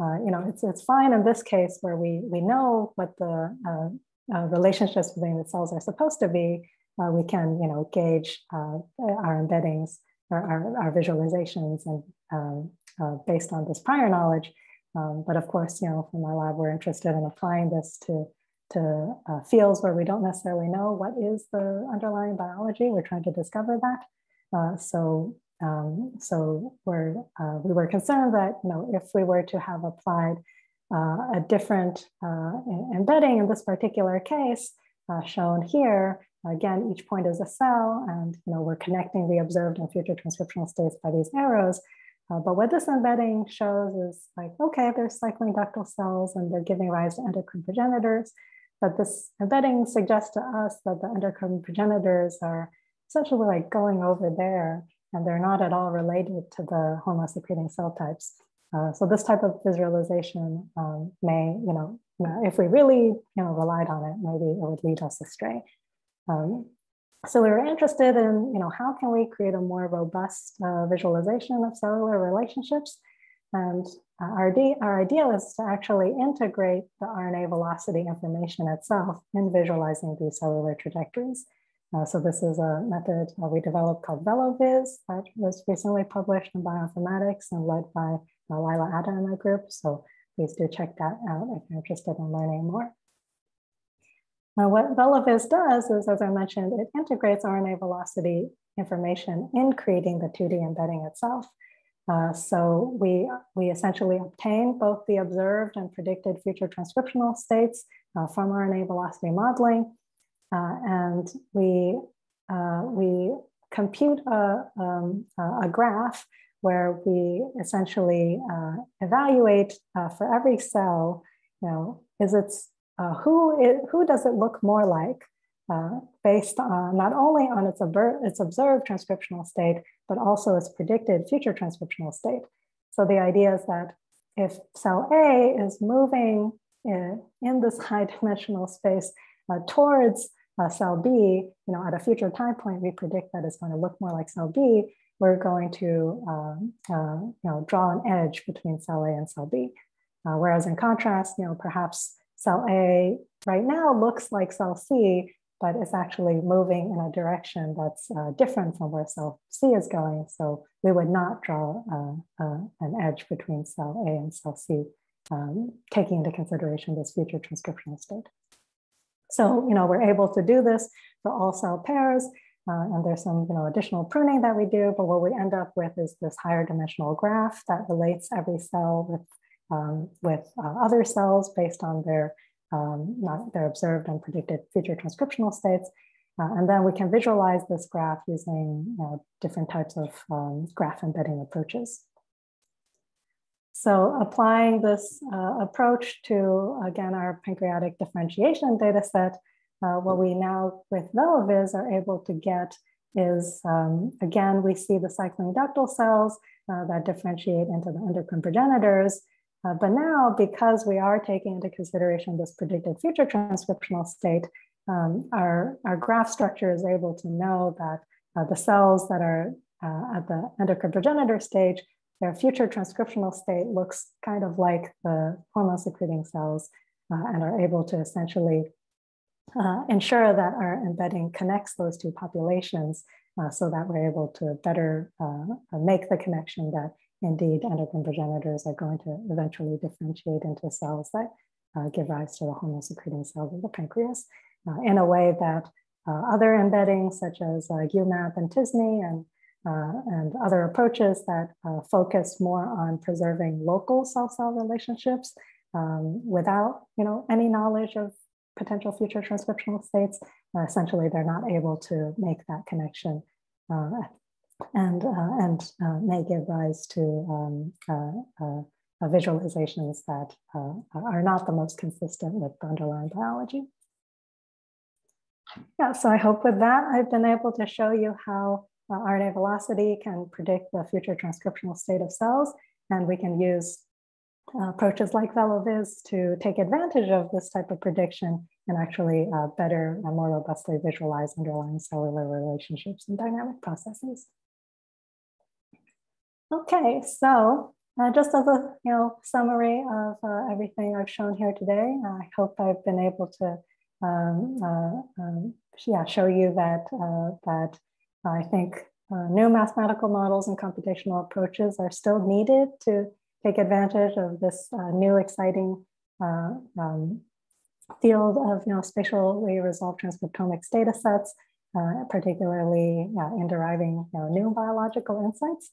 Uh, you know, it's, it's fine in this case where we, we know what the uh, uh, relationships between the cells are supposed to be. we can, you know, gauge our embeddings or our, our visualizations and um, based on this prior knowledge. Um, but of course, you know, from my lab, we're interested in applying this to to uh, fields where we don't necessarily know what is the underlying biology. We're trying to discover that. Uh, so, um, so we're, uh, we were concerned that you know if we were to have applied uh, a different uh, embedding in this particular case, uh, shown here. Again, each point is a cell and you know, we're connecting the observed and future transcriptional states by these arrows. Uh, but what this embedding shows is like, okay, there's cycling ductal cells and they're giving rise to endocrine progenitors. But this embedding suggests to us that the endocrine progenitors are essentially like going over there and they're not at all related to the hormone secreting cell types. Uh, so this type of visualization um, may, you know, if we really, you know, relied on it, maybe it would lead us astray. Um, so we were interested in, you know, how can we create a more robust uh, visualization of cellular relationships? And uh, our, our idea is to actually integrate the RNA velocity information itself in visualizing these cellular trajectories. Uh, so this is a method uh, we developed called VeloViz that was recently published in bioinformatics and led by uh, Lyla Atta in my group. So please do check that out if you're interested in learning more. Now, what VeloViz does is, as I mentioned, it integrates RNA velocity information in creating the 2D embedding itself. Uh, so we, we essentially obtain both the observed and predicted future transcriptional states uh, from RNA velocity modeling. Uh, and we, uh, we compute a, um, a graph where we essentially uh, evaluate for every cell, you know, is its uh, who, it, who does it look more like uh, based on not only on its, its observed transcriptional state, but also its predicted future transcriptional state. So the idea is that if cell A is moving in, in this high dimensional space uh, towards uh, cell B, you know, at a future time point, we predict that it's going to look more like cell B. We're going to, um, uh, you know, draw an edge between cell A and cell B. Uh, whereas in contrast, you know, perhaps cell A right now looks like cell C, but it's actually moving in a direction that's uh, different from where cell C is going. So we would not draw uh, uh, an edge between cell A and cell C, um, taking into consideration this future transcriptional state. So, you know, we're able to do this for all cell pairs, uh, and there's some, you know, additional pruning that we do, but what we end up with is this higher dimensional graph that relates every cell with um, with other cells based on their, um, not their observed and predicted future transcriptional states. Uh, and then we can visualize this graph using you know, different types of um, graph embedding approaches. So applying this uh, approach to, again, our pancreatic differentiation data set, uh, what we now with VeloViz are able to get is, um, again, we see the cycling ductal cells uh, that differentiate into the endocrine progenitors. Uh, but now, because we are taking into consideration this predicted future transcriptional state, um, our, our graph structure is able to know that uh, the cells that are uh, at the endocrine progenitor stage, their future transcriptional state looks kind of like the hormone secreting cells uh, and are able to essentially uh, ensure that our embedding connects those two populations uh, so that we're able to better make the connection that indeed endocrine progenitors are going to eventually differentiate into cells that uh, give rise to the hormone secreting cells of the pancreas uh, in a way that uh, other embeddings such as uh, UMAP and t-SNE and, uh, and other approaches that uh, focus more on preserving local cell-cell relationships um, without you know, any knowledge of potential future transcriptional states, essentially they're not able to make that connection uh, and, uh, and uh, may give rise to um, uh, uh, uh visualizations that are not the most consistent with the underlying biology. Yeah, so I hope with that, I've been able to show you how RNA velocity can predict the future transcriptional state of cells, and we can use uh, approaches like VeloViz to take advantage of this type of prediction and actually uh, better and more robustly visualize underlying cellular relationships and dynamic processes. Okay, so uh, just as a you know summary of uh, everything I've shown here today, I hope I've been able to um, uh, um, yeah show you that uh, that I think uh, new mathematical models and computational approaches are still needed to take advantage of this uh, new exciting um, field of you know spatially resolved transcriptomics data sets, particularly in deriving you know, new biological insights.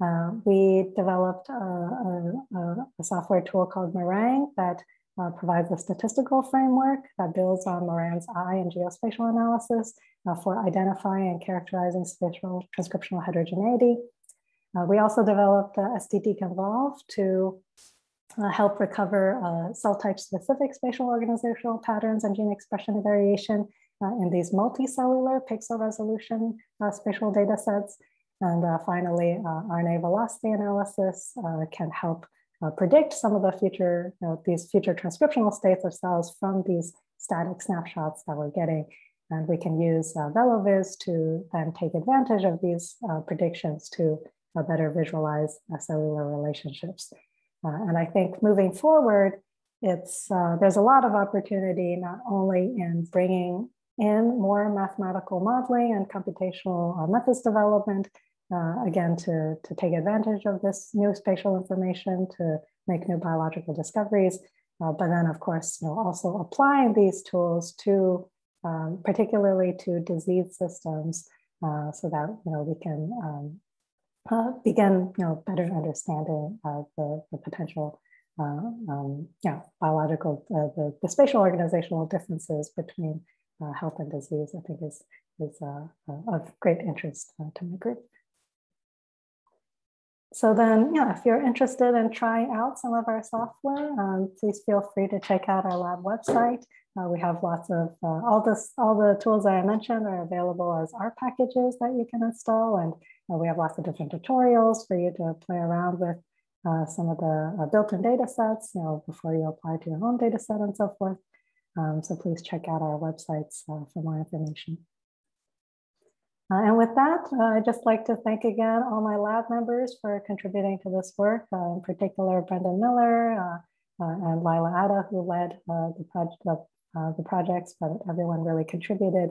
Uh, we developed a, a, a, software tool called Meringue that uh, provides a statistical framework that builds on Moran's I and geospatial analysis uh, for identifying and characterizing spatial transcriptional heterogeneity. Uh, we also developed uh, STDeconvolve to uh, help recover uh, cell type specific spatial organizational patterns and gene expression variation in these multicellular pixel resolution spatial data sets. And uh, finally, uh, RNA velocity analysis can help predict some of the future, you know, these future transcriptional states of cells from these static snapshots that we're getting. And we can use VeloViz to then take advantage of these predictions to better visualize cellular relationships. Uh, and I think moving forward, it's uh, there's a lot of opportunity not only in bringing in more mathematical modeling and computational uh, methods development, uh, again, to, to take advantage of this new spatial information to make new biological discoveries, uh, but then of course, you know, also applying these tools to, um, particularly to disease systems uh, so that, you know, we can um, uh, begin, you know, better understanding of the, the potential uh, um, yeah, biological, uh, the, the spatial organizational differences between uh, health and disease, I think is, is of great interest to my group. So then, yeah, if you're interested in trying out some of our software, um, please feel free to check out our lab website. Uh, we have lots of, uh, all, this, all the tools that I mentioned are available as R packages that you can install. And uh, we have lots of different tutorials for you to play around with some of the built-in data sets, you know, before you apply to your own data set and so forth. Um, so please check out our websites uh, for more information. Uh, and with that, uh, I'd just like to thank again all my lab members for contributing to this work, uh, in particular Brendan Miller uh, uh, and Lyla Atta, who led the, project, the projects, but everyone really contributed.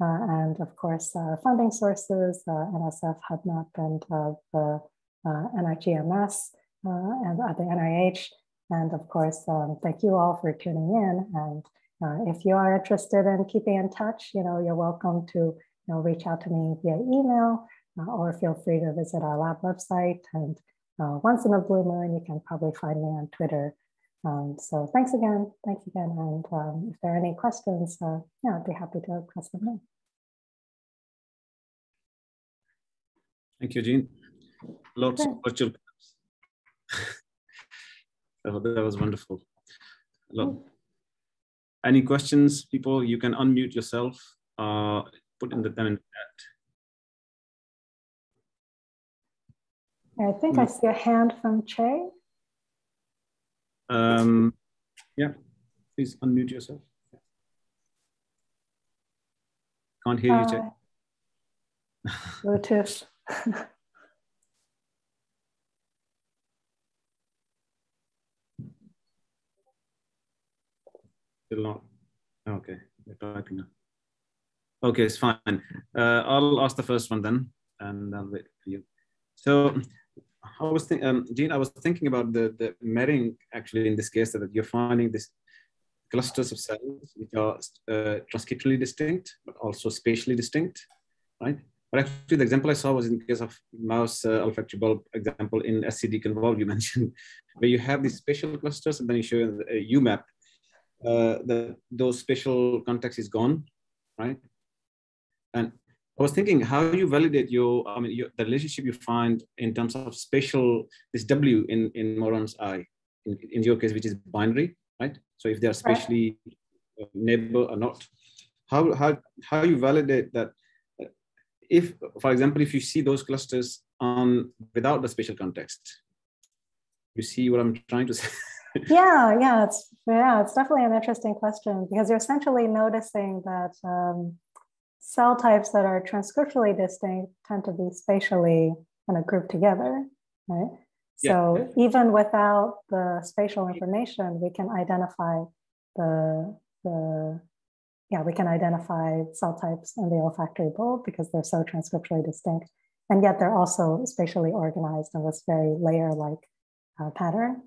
and of course, our funding sources, NSF, HuBMAP, and the NIGMS, and at the NIH. And of course, um, thank you all for tuning in. And uh, if you are interested in keeping in touch, you know, you're welcome to you know, reach out to me via email uh, or feel free to visit our lab website. And uh, once in a blue moon, you can probably find me on Twitter. Um, so thanks again. Thanks again. And um, if there are any questions, uh, yeah, I'd be happy to address them now. Thank you, Jean. Lots of virtual. oh, that was wonderful. Lot, any questions, people? You can unmute yourself, uh, put in the them in the chat. I think I see a hand from Che. Um, yeah, please unmute yourself. Can't hear you, Che. Uh, Bluetooth. Still not. Okay, typing now. Okay, it's fine. Uh, I'll ask the first one then, and I'll wait for you. So I was thinking, um, Jean, I was thinking about the, the Meringue actually in this case that you're finding this clusters of cells which are uh, transcriptionally distinct, but also spatially distinct, right? But actually the example I saw was in the case of mouse uh, olfactory bulb example in STDeconvolve you mentioned, where you have these spatial clusters and then you show a UMAP uh, the, those spatial context is gone, right? And I was thinking how do you validate your, I mean, your, the relationship you find in terms of spatial, this W in, in Moran's I, in, in your case, which is binary, right? So if they are spatially right. neighbor or not, how, how, how you validate that if, for example, if you see those clusters on without the spatial context, you see what I'm trying to say? yeah, yeah, it's yeah, it's definitely an interesting question because you're essentially noticing that um, cell types that are transcriptionally distinct tend to be spatially kind of grouped together, right? Yeah. So even without the spatial information, we can identify the the yeah, we can identify cell types in the olfactory bulb because they're so transcriptionally distinct, and yet they're also spatially organized in this very layer-like uh, pattern.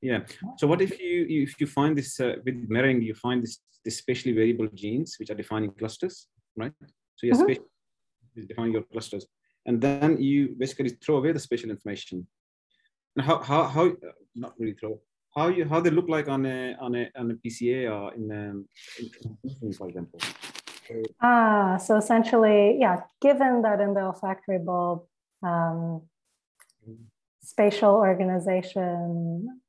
Yeah. So what if you if you find this uh, with Meringue, you find this, this spatially variable genes which are defining clusters, right? So you're mm -hmm. defining your clusters, and then you basically throw away the spatial information. And how how how uh, not really throw how you how they look like on a on a on a PCA or in, um, in for example. Ah, so essentially, yeah. Given that in the olfactory bulb, um, spatial organization,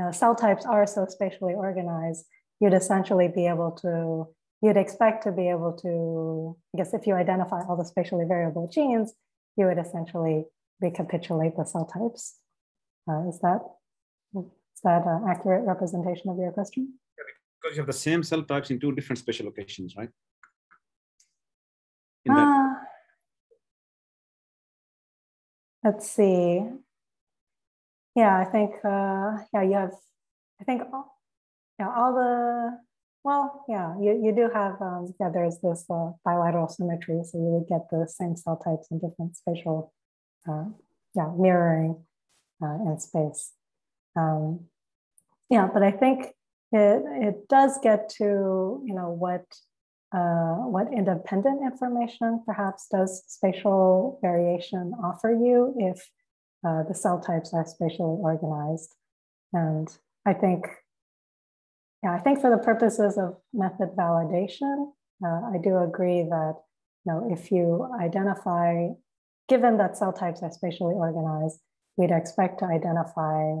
uh, cell types are so spatially organized, you'd essentially be able to, you'd expect to be able to, I guess if you identify all the spatially variable genes, you would essentially recapitulate the cell types. Uh, is that is that an accurate representation of your question? Yeah, because you have the same cell types in two different spatial locations, right? Uh, let's see. Yeah, I think uh, yeah you have. I think all, yeah all the well yeah you, you do have um, yeah there's this uh, bilateral symmetry so you would get the same cell types in different spatial uh, yeah mirroring uh, in space. Um, yeah, but I think it it does get to you know what uh, what independent information perhaps does spatial variation offer you if uh, the cell types are spatially organized. And I think, yeah, I think for the purposes of method validation, uh, I do agree that you know, if you identify, given that cell types are spatially organized, we'd expect to identify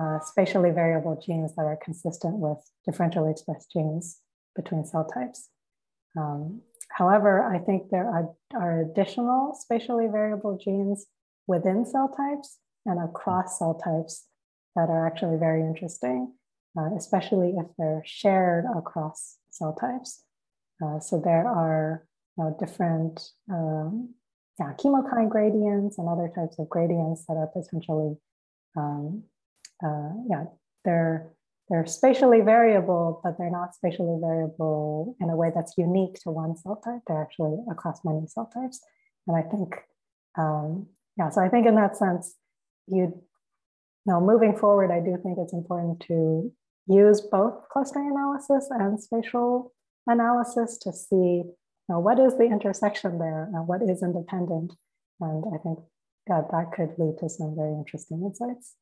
uh, spatially variable genes that are consistent with differentially expressed genes between cell types. Um, however, I think there are, are additional spatially variable genes within cell types and across cell types that are actually very interesting, uh, especially if they're shared across cell types. Uh, so there are you know, different um, yeah, chemokine gradients and other types of gradients that are potentially, um, uh, yeah, they're they're spatially variable, but they're not spatially variable in a way that's unique to one cell type. They're actually across many cell types. And I think, um, yeah, so I think in that sense, you know, moving forward, I do think it's important to use both clustering analysis and spatial analysis to see, you know, what is the intersection there and what is independent. And I think that that could lead to some very interesting insights.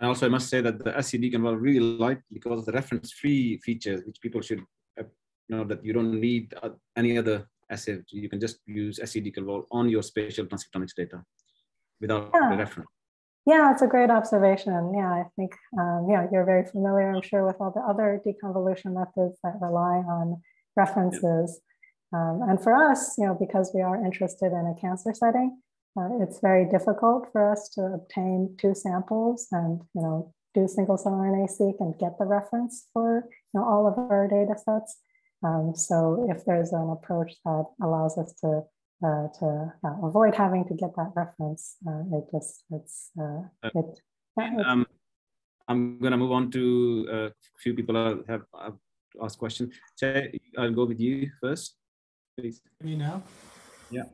And also, I must say that the STDeconvolve really like because of the reference-free features, which people should uh, know that you don't need uh, any other You can just use STDeconvolve on your spatial transcriptomics data without yeah. the reference. Yeah, it's a great observation. Yeah, I think, um, yeah, you're very familiar, I'm sure, with all the other deconvolution methods that rely on references. Yeah. Um, and for us, you know, because we are interested in a cancer setting, uh, it's very difficult for us to obtain two samples and you know do single cell RNA seq and get the reference for you know, all of our data sets. Um, so if there's an approach that allows us to uh, to uh, avoid having to get that reference, uh, it just it's uh, uh, it. Um, I'm gonna move on to a few people have, have asked questions. So I'll go with you first, please. Me now. Yeah.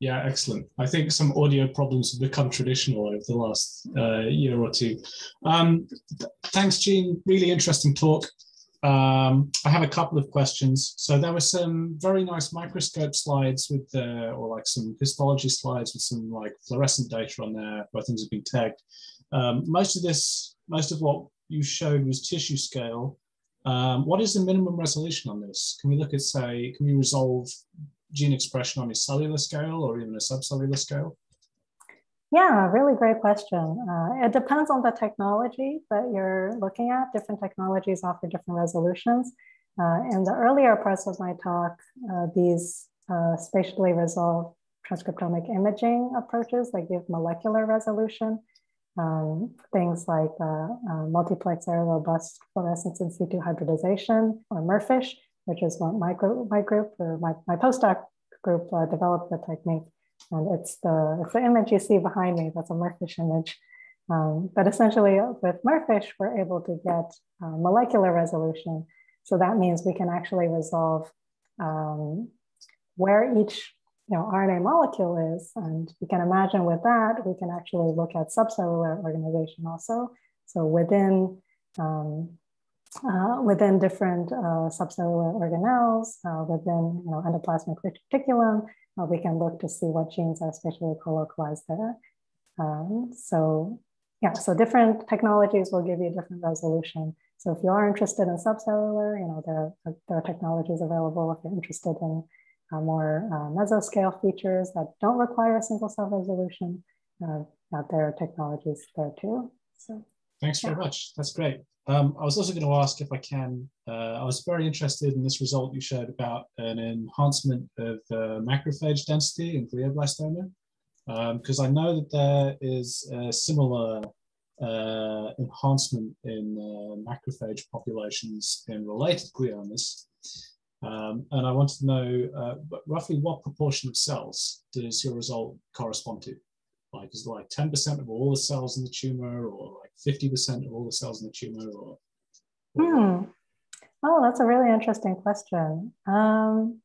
Yeah, excellent. I think some audio problems have become traditional over the last uh, year or two. Um, th thanks, Jean. Really interesting talk. Um, I have a couple of questions. So there were some very nice microscope slides with, uh, or like some histology slides with some like fluorescent data on there where things have been tagged. Um, most of this, most of what you showed was tissue scale. Um, what is the minimum resolution on this? Can we look at, say, can we resolve gene expression on a cellular scale or even a subcellular scale? Yeah, really great question. Uh, it depends on the technology that you're looking at. Different technologies offer different resolutions. Uh, in the earlier parts of my talk, uh, these uh, spatially resolved transcriptomic imaging approaches that give molecular resolution, um, things like uh, uh, multiplex error robust fluorescence in situ hybridization or MERFISH, which is what my group, my group or my, my postdoc group developed the technique. And it's the, it's the image you see behind me, that's a MERFISH image. Um, but essentially with MERFISH, we're able to get uh, molecular resolution. So that means we can actually resolve um, where each you know, RNA molecule is. And you can imagine with that, we can actually look at subcellular organization also. So within um, uh, within different uh, subcellular organelles, uh, within you know, endoplasmic reticulum, uh, we can look to see what genes are spatially colocalized there. Um, so yeah, so different technologies will give you different resolution. So if you are interested in subcellular, you know, there are, there are technologies available if you're interested in uh, more uh, mesoscale features that don't require a single cell resolution. Uh, there are technologies there too. So thanks very much. That's great. Um, I was also going to ask if I can. Uh, I was very interested in this result you showed about an enhancement of uh, macrophage density in glioblastoma, because um, I know that there is a similar uh, enhancement in uh, macrophage populations in related gliomas. Um, and I wanted to know uh, roughly what proportion of cells does your result correspond to? Like, is like 10% of all the cells in the tumor or like 50% of all the cells in the tumor or? Hmm. Oh, that's a really interesting question. Um,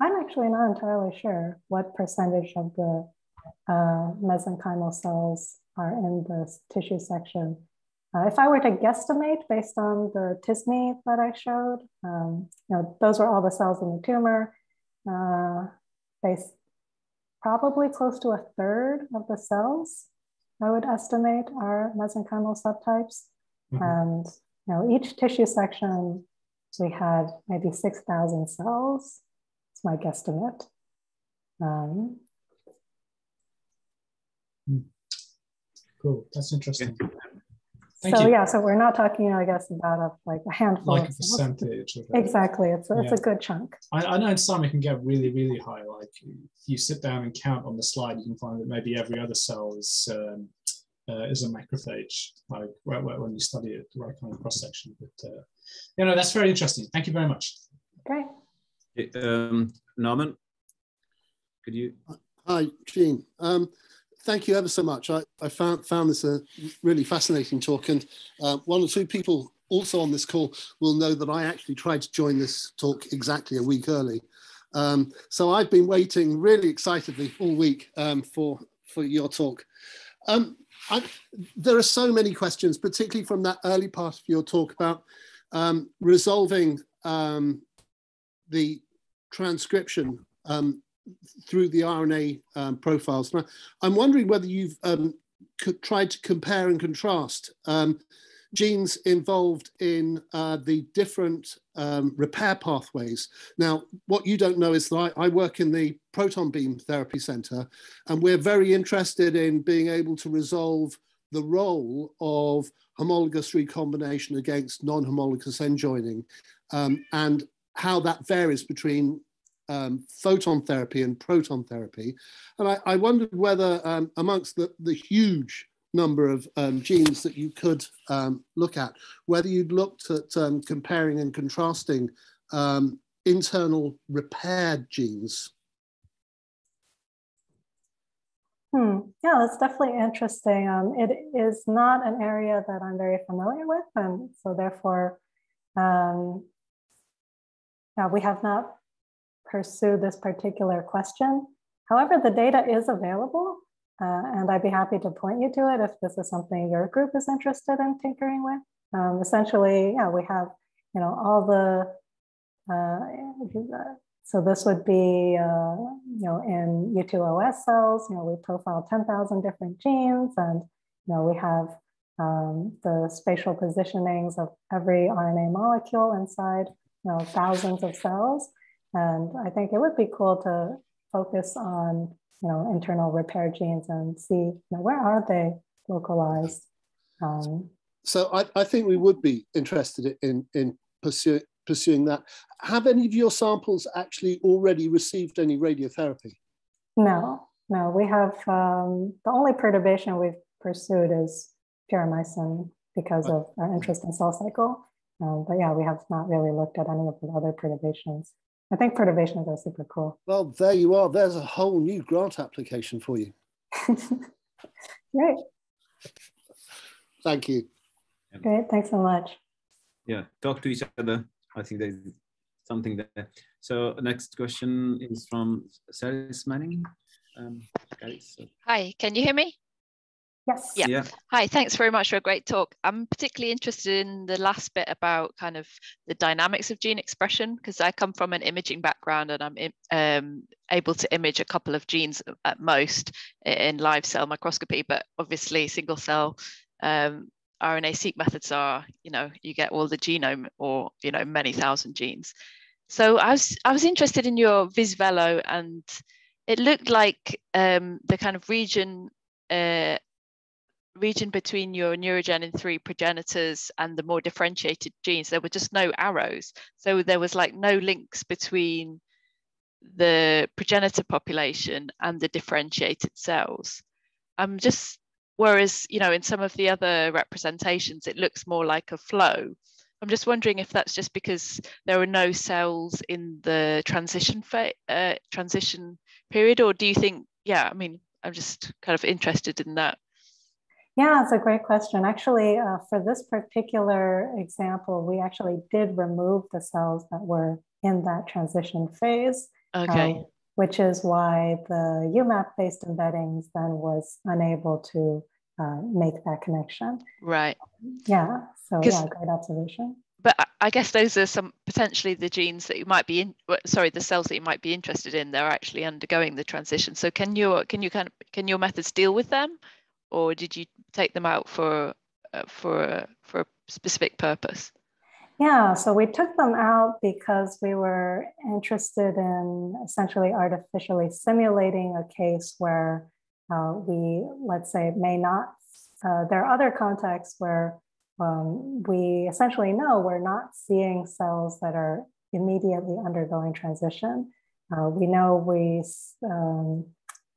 I'm actually not entirely sure what percentage of the uh, mesenchymal cells are in this tissue section. Uh, if I were to guesstimate based on the t-SNE that I showed, um, you know, those are all the cells in the tumor. Uh, based probably close to a third of the cells, I would estimate are mesenchymal subtypes. Mm-hmm. And you know, each tissue section, we had maybe 6,000 cells. It's my guesstimate. Um, hmm. cool, that's interesting. Thank so you. yeah, so we're not talking, I guess, about a, like a handful. Like a percentage. Of it. Exactly, it's a, yeah. it's a good chunk. I, I, know in some it can get really, really high. Like if you sit down and count on the slide, you can find that maybe every other cell is um, uh, is a macrophage. Like right, right, when you study it, right kind of cross section. But uh, you know, that's very interesting. Thank you very much. Great. Um, Norman, could you? Hi, Jean. Um, thank you ever so much. I, I found, found this a really fascinating talk and uh, one or two people also on this call will know that I actually tried to join this talk exactly a week early. Um, so I've been waiting really excitedly all week um, for, for your talk. Um, I, there are so many questions, particularly from that early part of your talk about um, resolving um, the transcription um, through the RNA um, profiles. Now, I'm wondering whether you've um, tried to compare and contrast um, genes involved in uh, the different um, repair pathways. Now, what you don't know is that I, I, work in the proton beam therapy center, and we're very interested in being able to resolve the role of homologous recombination against non-homologous end joining um, and how that varies between um, photon therapy and proton therapy. And I, I wondered whether um, amongst the, the huge number of um, genes that you could um, look at, whether you'd looked at um, comparing and contrasting um, internal repaired genes. Hmm. Yeah, that's definitely interesting. Um, it is not an area that I'm very familiar with, and so therefore, um, yeah, we have not pursue this particular question. However, the data is available, uh, and I'd be happy to point you to it if this is something your group is interested in tinkering with. Um, essentially, yeah, we have, you know, all the, uh, so this would be, uh, you know, in U2OS cells, you know, we profile 10,000 different genes and, you know, we have um, the spatial positionings of every RNA molecule inside, you know, thousands of cells. And I think it would be cool to focus on, you know, internal repair genes and see, you know, where are they localized? Um, so I, I think we would be interested in, in pursue, pursuing that. Have any of your samples actually already received any radiotherapy? No, no. We have, um, the only perturbation we've pursued is puromycin because of our interest in cell cycle. Um, but yeah, we have not really looked at any of the other perturbations. I think perturbations are super cool. Well, there you are. There's a whole new grant application for you. Great. Thank you. Great. Thanks so much. Yeah. Talk to each other. I think there's something there. So next question is from Saris Manning. Um, so. Hi, can you hear me? Yes. Yeah. yeah. Hi, thanks very much for a great talk. I'm particularly interested in the last bit about kind of the dynamics of gene expression because I come from an imaging background and I'm um, able to image a couple of genes at most in live cell microscopy, but obviously single cell um, RNA-seq methods are, you know, you get all the genome or, you know, many thousand genes. So I was, I was interested in your VisVelo and it looked like um, the kind of region uh, region between your neurogenin 3 progenitors and the more differentiated genes, there were just no arrows. So there was like no links between the progenitor population and the differentiated cells. I'm just, whereas, you know, in some of the other representations, it looks more like a flow. I'm just wondering if that's just because there are no cells in the transition uh, transition period, or do you think, yeah, I mean, I'm just kind of interested in that. Yeah, it's a great question. Actually, uh, for this particular example, we actually did remove the cells that were in that transition phase. Okay. Um, which is why the UMAP based embeddings then was unable to uh, make that connection. Right. Yeah. So, yeah, great observation. But I guess those are some potentially the genes that you might be in. Sorry, the cells that you might be interested in. They're actually undergoing the transition. So, can you can you kind of can your methods deal with them? Or did you take them out for uh, for for a specific purpose? Yeah, so we took them out because we were interested in essentially artificially simulating a case where uh, we, let's say, may not. Uh, there are other contexts where um, we essentially know we're not seeing cells that are immediately undergoing transition. Uh, we know we um,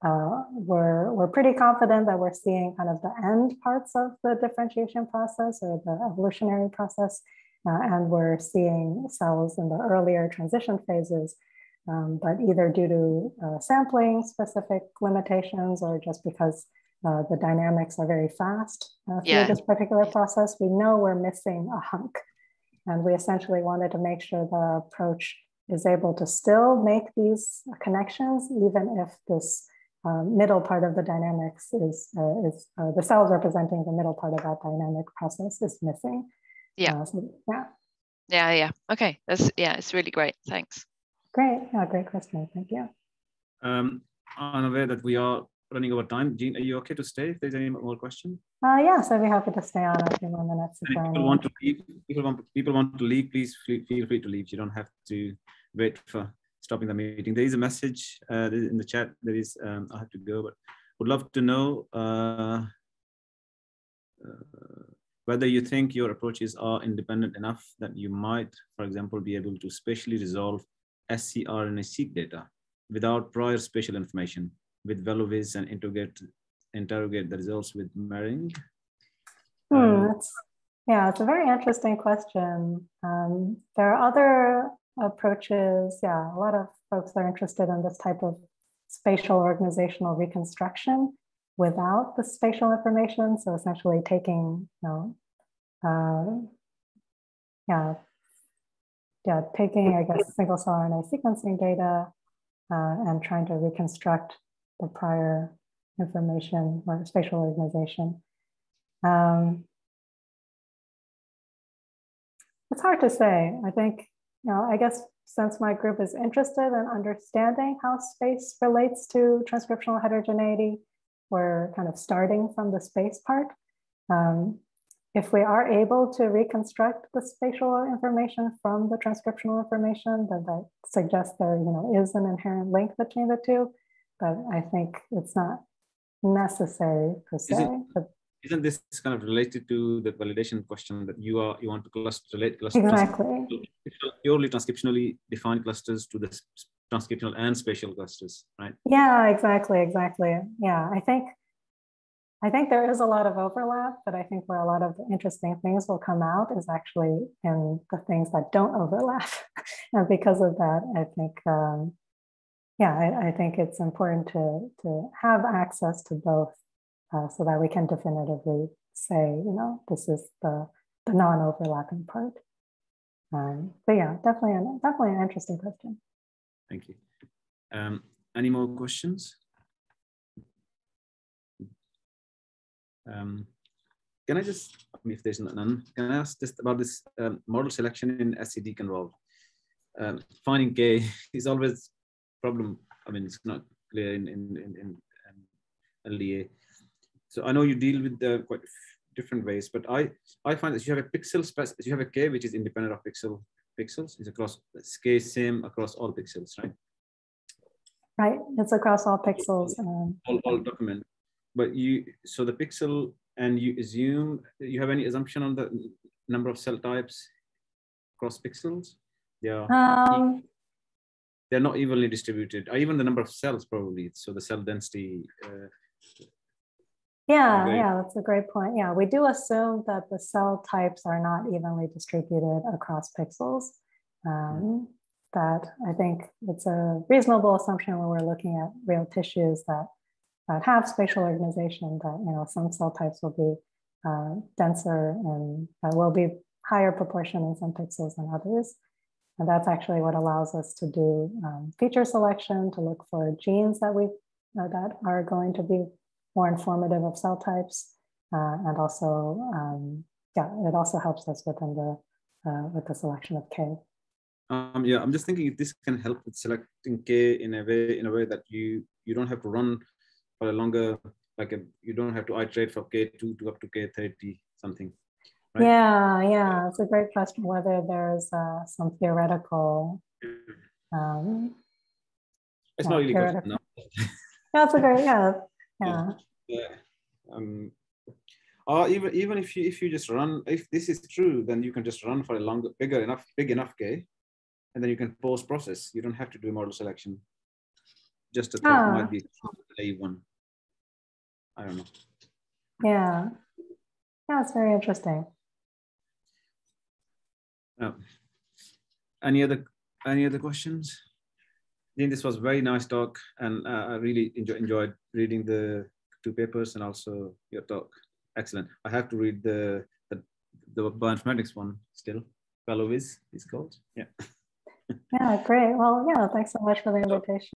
uh, we're, we're pretty confident that we're seeing kind of the end parts of the differentiation process or the evolutionary process, uh, and we're seeing cells in the earlier transition phases, um, but either due to uh, sampling specific limitations or just because uh, the dynamics are very fast uh, through yeah. this particular process, we know we're missing a hunk. And we essentially wanted to make sure the approach is able to still make these connections, even if this um, middle part of the dynamics is, uh, is uh, the cells representing the middle part of that dynamic process is missing. Yeah. Uh, so, yeah. Yeah, yeah. Okay. That's yeah, it's really great. Thanks. Great. Yeah, great question. Thank you. Um, I'm aware that we are running over time. Jean, are you okay to stay if there's any more question? Uh, yes, I'd be happy to stay on a few more minutes. If people want to leave, people want, people want to leave, please feel free to leave. You don't have to wait for stopping the meeting. There is a message uh, in the chat. There is, um, I have to go, but would love to know uh, uh, whether you think your approaches are independent enough that you might, for example, be able to spatially resolve scRNA-seq data without prior spatial information with VeloViz and interrogate, interrogate the results with Meringue? Hmm, um, yeah, it's a very interesting question. Um, there are other approaches, yeah, a lot of folks are interested in this type of spatial organizational reconstruction without the spatial information. So essentially taking, you know, uh, yeah, yeah, taking, I guess, single cell RNA sequencing data uh, and trying to reconstruct the prior information or spatial organization. Um, it's hard to say. I think you know, I guess since my group is interested in understanding how space relates to transcriptional heterogeneity, we're kind of starting from the space part. Um, if we are able to reconstruct the spatial information from the transcriptional information, then that suggests there you know, is an inherent link between the two. But I think it's not necessary per se. But isn't this kind of related to the validation question that you are you want to cluster relate clusters exactly. purely transcriptionally defined clusters to the transcriptional and spatial clusters right? Yeah exactly exactly. Yeah i think i think there is a lot of overlap but i think where a lot of interesting things will come out is actually in the things that don't overlap. And because of that i think um, yeah I, I think it's important to to have access to both uh, so that we can definitively say, you know, this is the, the non-overlapping part. Um, but yeah, definitely, an, definitely an interesting question. Thank you. Um, any more questions? Um, can I just, I mean, if there's none, can I ask just about this um, model selection in STDeconvolve? Um, finding K is always problem. I mean, it's not clear in, in, in, in um, LDA. So I know you deal with the quite different ways, but I, I find that you have a pixel space, you have a K which is independent of pixel pixels. It's across, K same across all pixels, right? Right, it's across all pixels. Um, all, all document. But you, so the pixel, and you assume, you have any assumption on the number of cell types across pixels? Yeah. Um, they're not evenly distributed, or even the number of cells probably. So the cell density. Uh, yeah, yeah, that's a great point. Yeah, we do assume that the cell types are not evenly distributed across pixels. Um, that I think it's a reasonable assumption when we're looking at real tissues that, that have spatial organization that, you know, some cell types will be uh, denser and uh, will be higher proportion in some pixels than others. And that's actually what allows us to do um, feature selection to look for genes that we uh, that are going to be more informative of cell types. Uh, and also, um, yeah, it also helps us within the uh, with the selection of K. Um, yeah, I'm just thinking if this can help with selecting K in a way in a way that you you don't have to run for a longer like a, you don't have to iterate from K2 to up to K30 something. Right? Yeah, yeah, it's a great question whether there's uh, some theoretical. Um, it's yeah, not really theoretical. No. That's a great yeah yeah. yeah. Um, or even even if you if you just run if this is true then you can just run for a longer bigger enough big enough k and then you can post process you don't have to do model selection just a thought oh. might be a one i don't know yeah yeah it's very interesting oh. any other any other questions This was a very nice talk and uh, i really enjoy, enjoyed reading the two papers and also your talk excellent. I have to read the the, the bioinformatics one still. VeloViz is called. Yeah. yeah, great. Well, yeah, thanks so much for the invitation.